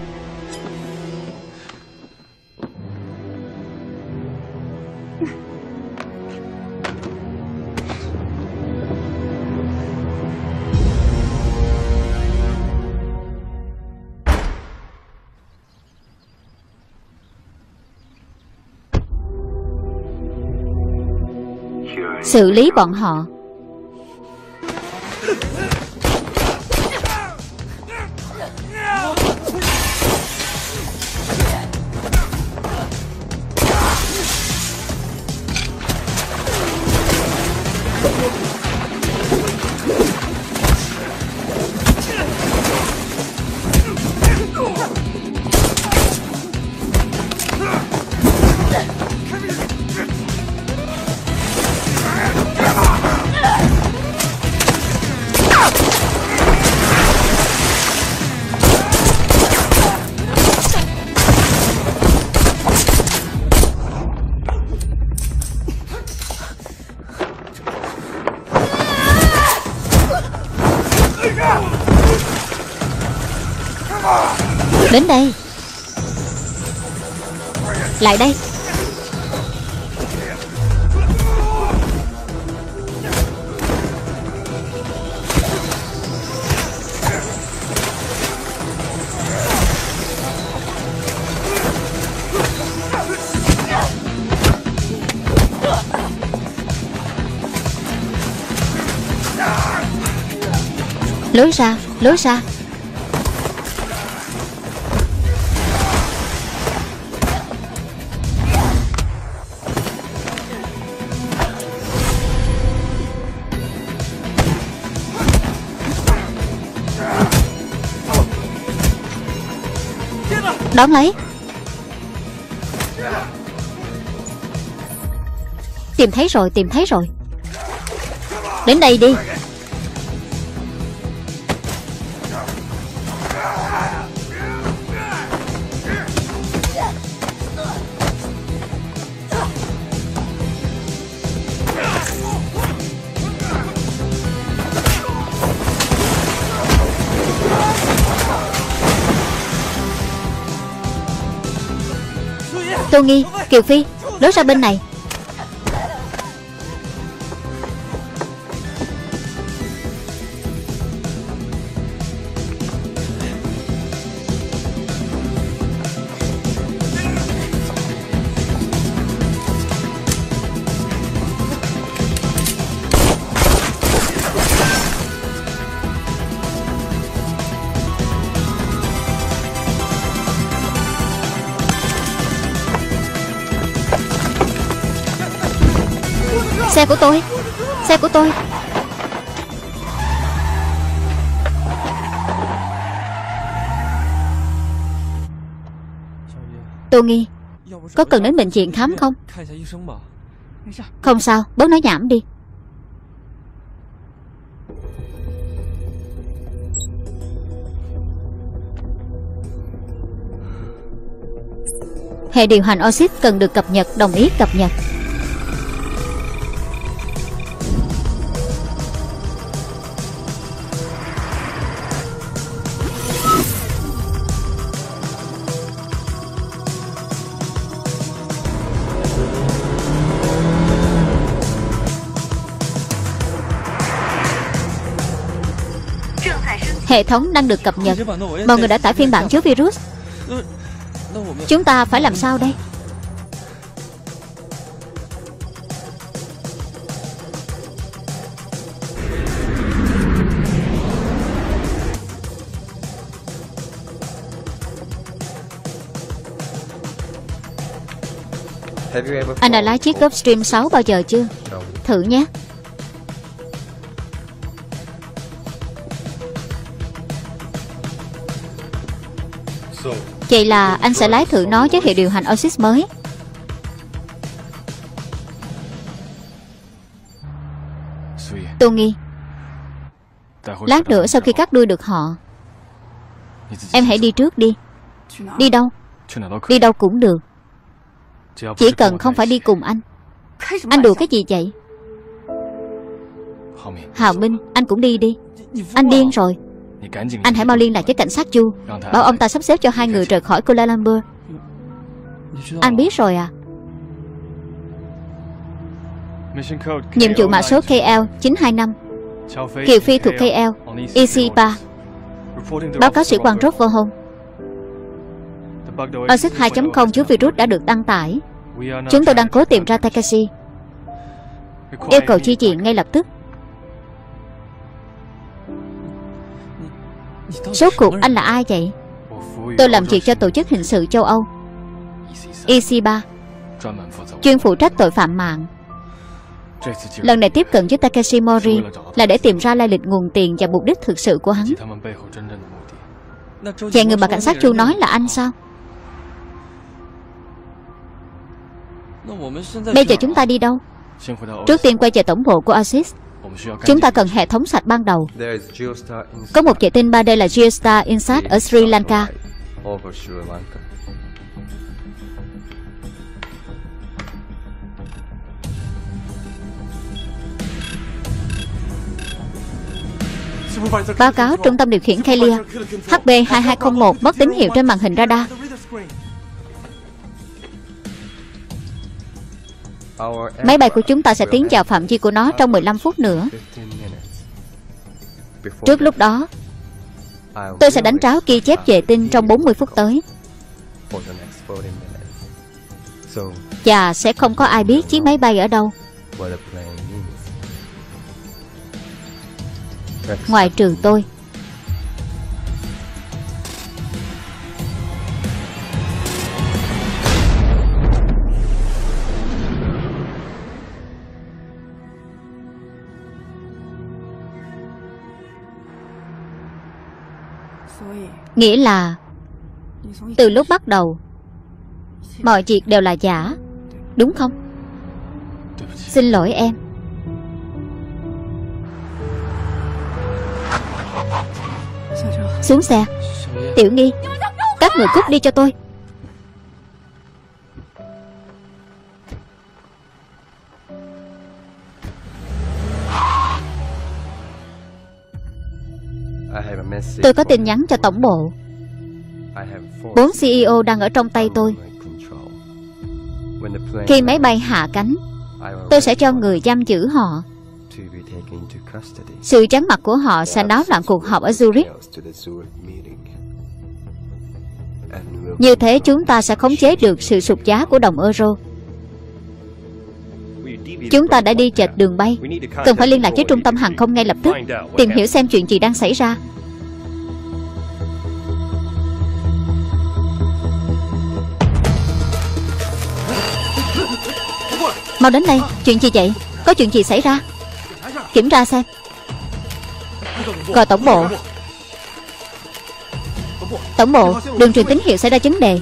xử lý bọn họ. Lại đây. Lối ra, lối ra. Đón lấy. Tìm thấy rồi, tìm thấy rồi. Đến đây đi. Tô Nghi Kiều Phi Lối ra bên này. Xe của tôi. Xe của tôi. Tôi nghi, Có cần đến bệnh viện khám không? Không sao, Bớt nói nhảm đi. Hệ điều hành oxit cần được cập nhật, Đồng ý cập nhật. Hệ thống đang được cập nhật. Mọi người đã tải phiên bản chứa virus. Chúng ta phải làm sao đây? Anh đã lái chiếc Gulfstream 6 bao giờ chưa? Thử nhé. Vậy là anh sẽ lái thử nó với hệ điều hành Oasis mới. Tô Nghi, Lát nữa sau khi cắt đuôi được họ, Em hãy đi trước đi. Đi đâu? Đi đâu cũng được. Chỉ cần không phải đi cùng anh. Anh đùa cái gì vậy? Hào Minh, Anh cũng đi đi. Anh điên rồi. Anh hãy mau liên lạc với cảnh sát Chu Bảo ông ta sắp xếp cho hai người rời khỏi Kuala Lumpur. Anh biết rồi à. Nhiệm vụ mã số KL925 Kiều Phi thuộc KL EC3 Báo cáo sĩ quan Rover Home Oxit 2.0 chứa virus đã được đăng tải. Chúng tôi đang cố tìm ra Takashi. Yêu cầu chi diện ngay lập tức. Số cuộc anh là ai vậy? Tôi làm việc cho tổ chức hình sự châu Âu. EC3 Chuyên phụ trách tội phạm mạng. Lần này tiếp cận với Takeshi Mori Là để tìm ra lai lịch nguồn tiền và mục đích thực sự của hắn. Vậy người mà cảnh sát Chu nói là anh sao? Bây giờ chúng ta đi đâu? Trước tiên quay về tổng bộ của Asis. Chúng ta cần hệ thống sạch ban đầu. Có một vệ tinh 3D là Geostar Insat ở Sri Lanka. Báo cáo trung tâm điều khiển Kelia HB2201 mất tín hiệu trên màn hình radar Máy bay của chúng ta sẽ tiến vào phạm vi của nó trong 15 phút nữa. Trước lúc đó, Tôi sẽ đánh tráo ghi chép vệ tinh trong 40 phút tới. Và sẽ không có ai biết chiếc máy bay ở đâu. Ngoài trừ tôi. Nghĩa là, Từ lúc bắt đầu, Mọi việc đều là giả, Đúng không? Xin lỗi em. Xuống xe. Tiểu nghi, Các người cút đi cho tôi. Tôi có tin nhắn cho tổng bộ. Bốn CEO đang ở trong tay tôi. Khi máy bay hạ cánh Tôi sẽ cho người giam giữ họ. Sự trắng mặt của họ sẽ náo loạn cuộc họp ở Zurich. Như thế chúng ta sẽ khống chế được sự sụt giá của đồng euro. Chúng ta đã đi chệch đường bay. Cần phải liên lạc với trung tâm hàng không ngay lập tức Tìm hiểu xem chuyện gì đang xảy ra Mau đến đây, Chuyện gì vậy? Có chuyện gì xảy ra? Kiểm tra xem. Gọi tổng bộ. Tổng bộ, Đường truyền tín hiệu xảy ra vấn đề.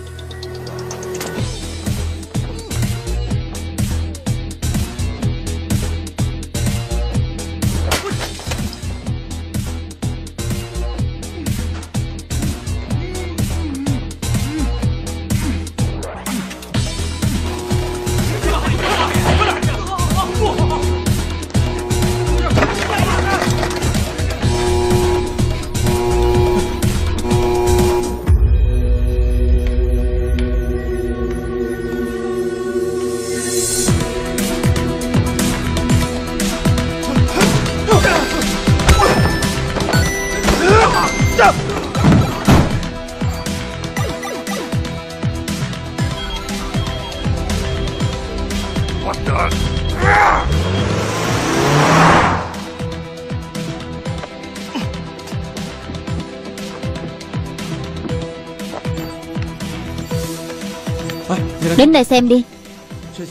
Đến đây xem đi.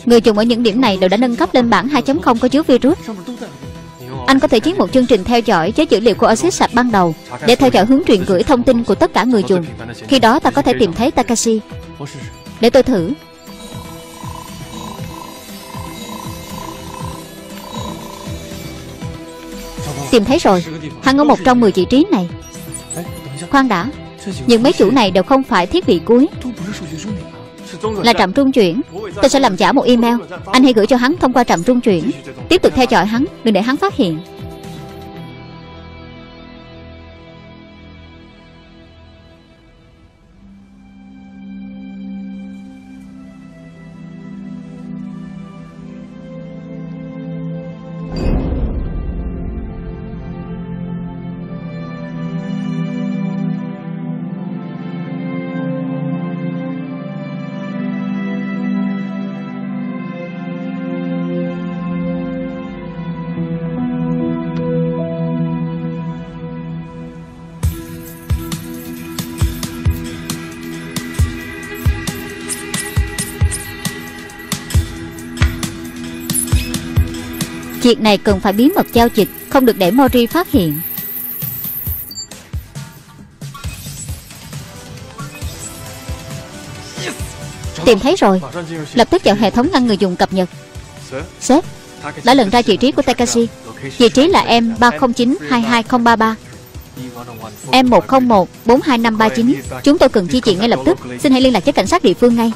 Người dùng ở những điểm này đều đã nâng cấp lên bản 2.0 có chứa virus. Anh có thể chiến một chương trình theo dõi với dữ liệu của Oasis sạch ban đầu Để theo dõi hướng truyền gửi thông tin của tất cả người dùng Khi đó ta có thể tìm thấy Takashi. Để tôi thử. Tìm thấy rồi. Hắn ở một trong 10 vị trí này. Khoan đã. Những mấy chủ này đều không phải thiết bị cuối. Là trạm trung chuyển. Tôi sẽ làm giả một email. Anh hãy gửi cho hắn thông qua trạm trung chuyển. Tiếp tục theo dõi hắn Đừng để hắn phát hiện Việc này cần phải bí mật giao dịch, Không được để Mori phát hiện. Tìm thấy rồi. Lập tức vào hệ thống ngăn người dùng cập nhật. Sếp, Đã lần ra vị trí của Takashi. Vị trí là M309-22033 M101-42539 Chúng tôi cần chi chuyện ngay lập tức. Xin hãy liên lạc với cảnh sát địa phương ngay.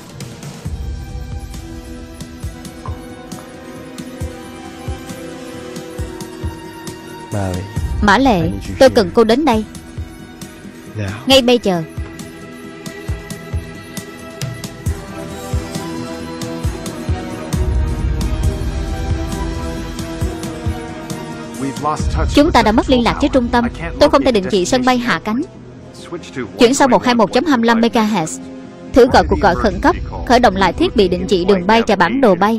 Mã Lệ Tôi cần cô đến đây. Ngay bây giờ. Chúng ta đã mất liên lạc với trung tâm. Tôi không thể định vị sân bay hạ cánh. Chuyển sang 121.25 MHz Thử gọi cuộc gọi khẩn cấp Khởi động lại thiết bị định vị đường bay và bản đồ bay.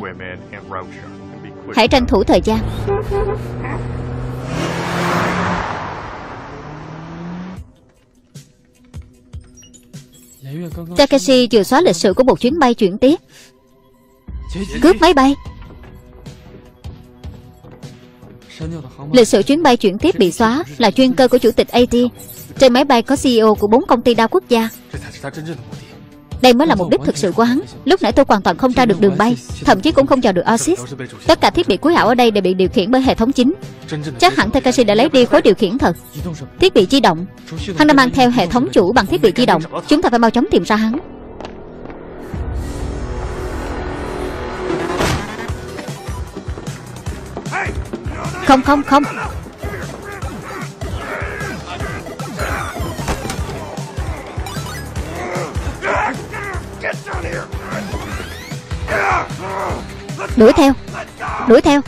Hãy tranh thủ thời gian Takashi vừa xóa lịch sử của một chuyến bay chuyển tiếp. Cướp máy bay. Lịch sử chuyến bay chuyển tiếp bị xóa Là chuyên cơ của chủ tịch AT Trên máy bay có CEO của bốn công ty đa quốc gia. Đây mới là mục đích thực sự của hắn. Lúc nãy tôi hoàn toàn không tra được đường bay Thậm chí cũng không dò được Oasis Tất cả thiết bị cuối ảo ở đây đều bị điều khiển bởi hệ thống chính. Chắc hẳn Takashi đã lấy đi khối điều khiển thật. Thiết bị di động. Hắn đã mang theo hệ thống chủ bằng thiết bị di động. Chúng ta phải mau chóng tìm ra hắn. Không không không Đuổi theo. Đuổi theo.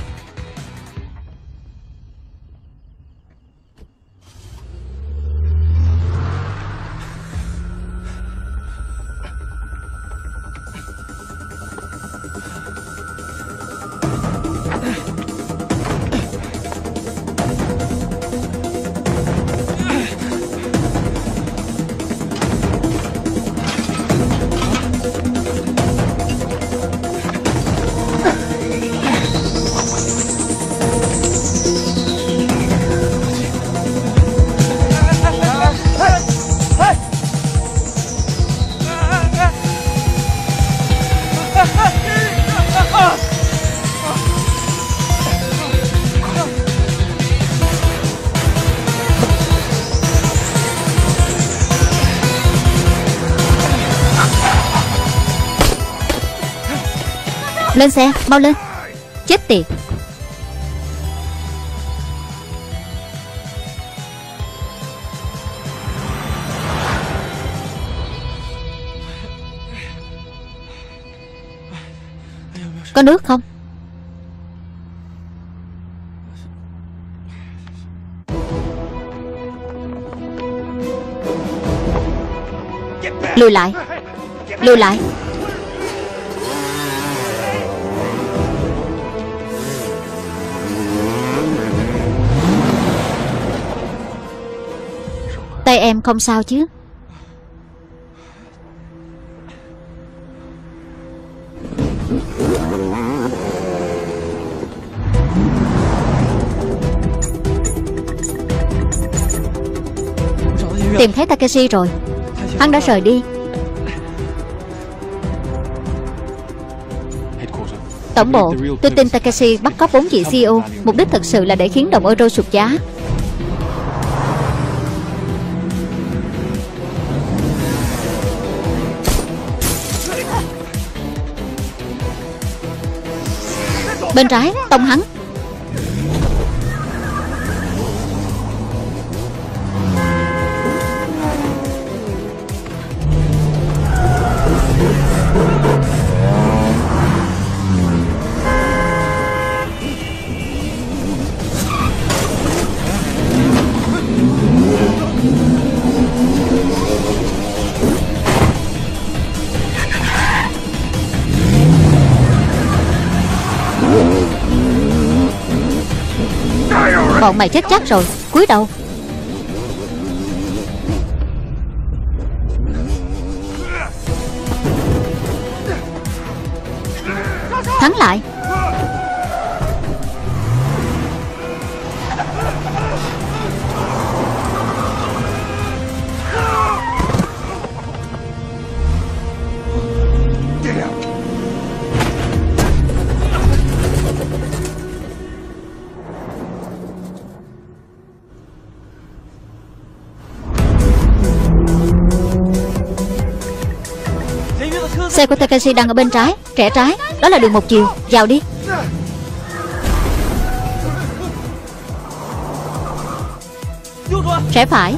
Lên xe mau lên. Chết tiệt. Có nước không? Lùi lại. Lùi lại. Em không sao chứ? Tìm thấy Takeshi rồi. Hắn đã rời đi. Tổng bộ, Tôi tin Takeshi bắt cóc bốn vị CEO Mục đích thật sự là để khiến đồng euro sụt giá. Bên trái Tông hắn. Bọn mày chết chắc rồi. Cúi đầu. Thắng lại. Xe của Takashi đang ở bên trái Rẽ trái, Đó là đường một chiều. Vào đi. Rẽ phải.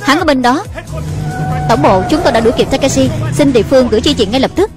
Hắn ở bên đó. Tổng bộ, chúng tôi đã đuổi kịp Takashi. Xin địa phương gửi chi viện ngay lập tức.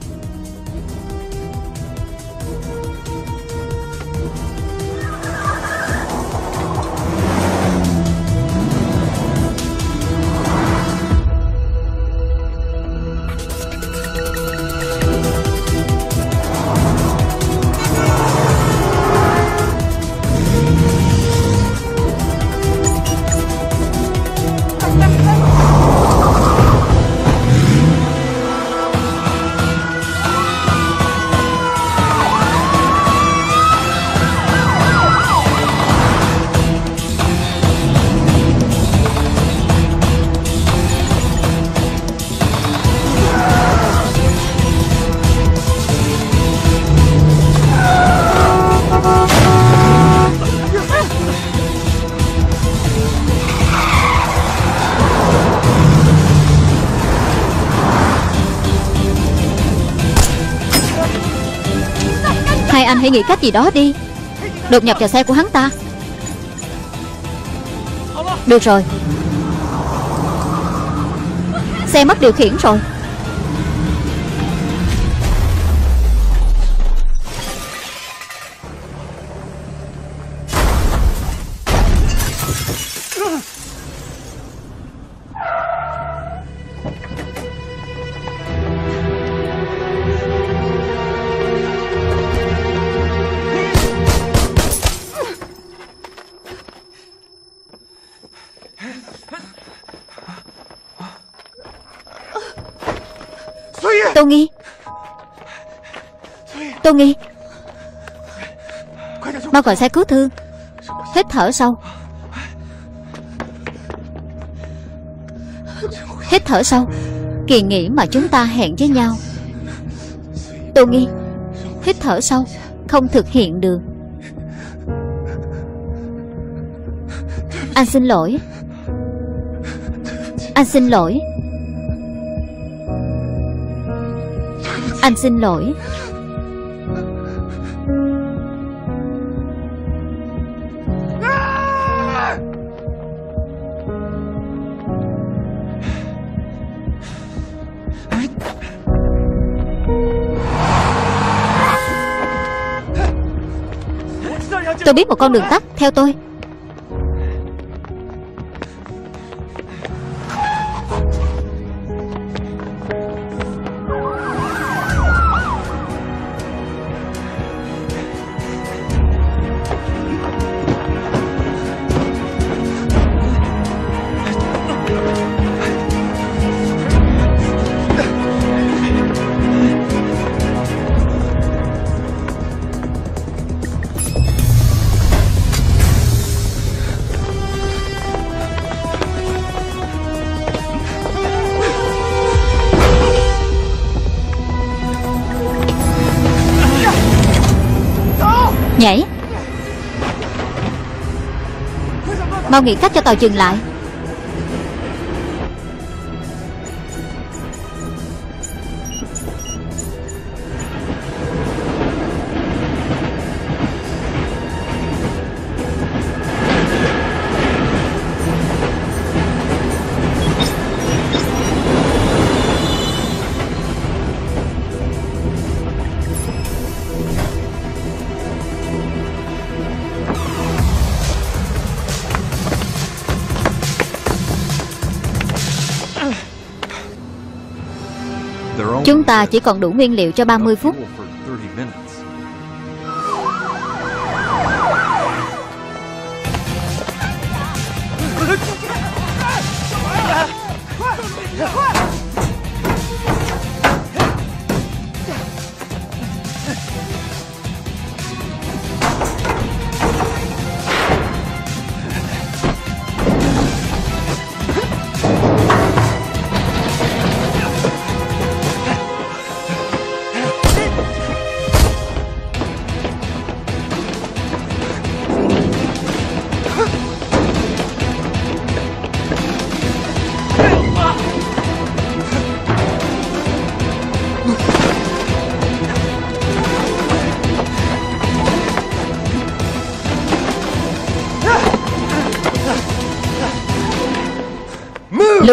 Hãy nghĩ cách gì đó đi. Đột nhập vào xe của hắn ta. Được rồi. Xe mất điều khiển rồi. Tô Nghi. Tô Nghi. Mau gọi xe cứu thương. Hít thở sâu. Hít thở sâu. Kỳ nghỉ mà chúng ta hẹn với nhau. Tô Nghi. Hít thở sâu. Không thực hiện được. Anh xin lỗi. Anh xin lỗi. Anh xin lỗi. Tôi biết một con đường tắt. Theo tôi. Nghĩ cách cho tàu dừng lại. Ta chỉ còn đủ nguyên liệu cho 30 phút.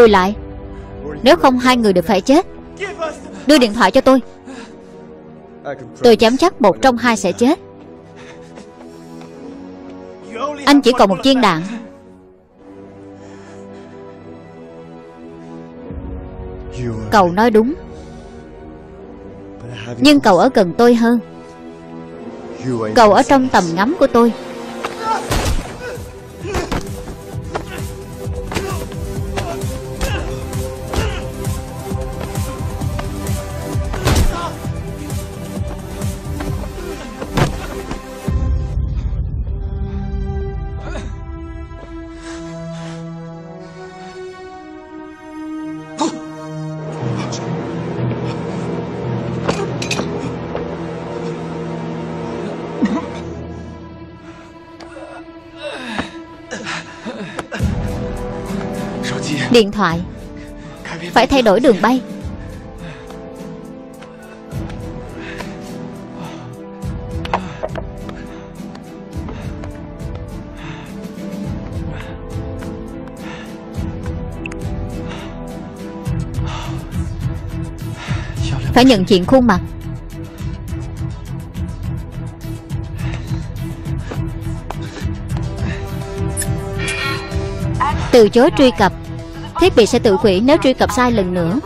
Lùi lại. Nếu không hai người đều phải chết, Đưa điện thoại cho tôi. Tôi dám chắc một trong hai sẽ chết. Anh chỉ còn một viên đạn. Cậu nói đúng. Nhưng cậu ở gần tôi hơn. Cậu ở trong tầm ngắm của tôi. Điện thoại. Phải thay đổi đường bay. Phải nhận diện khuôn mặt. Từ chối truy cập. Thiết bị sẽ tự hủy nếu truy cập sai lần nữa.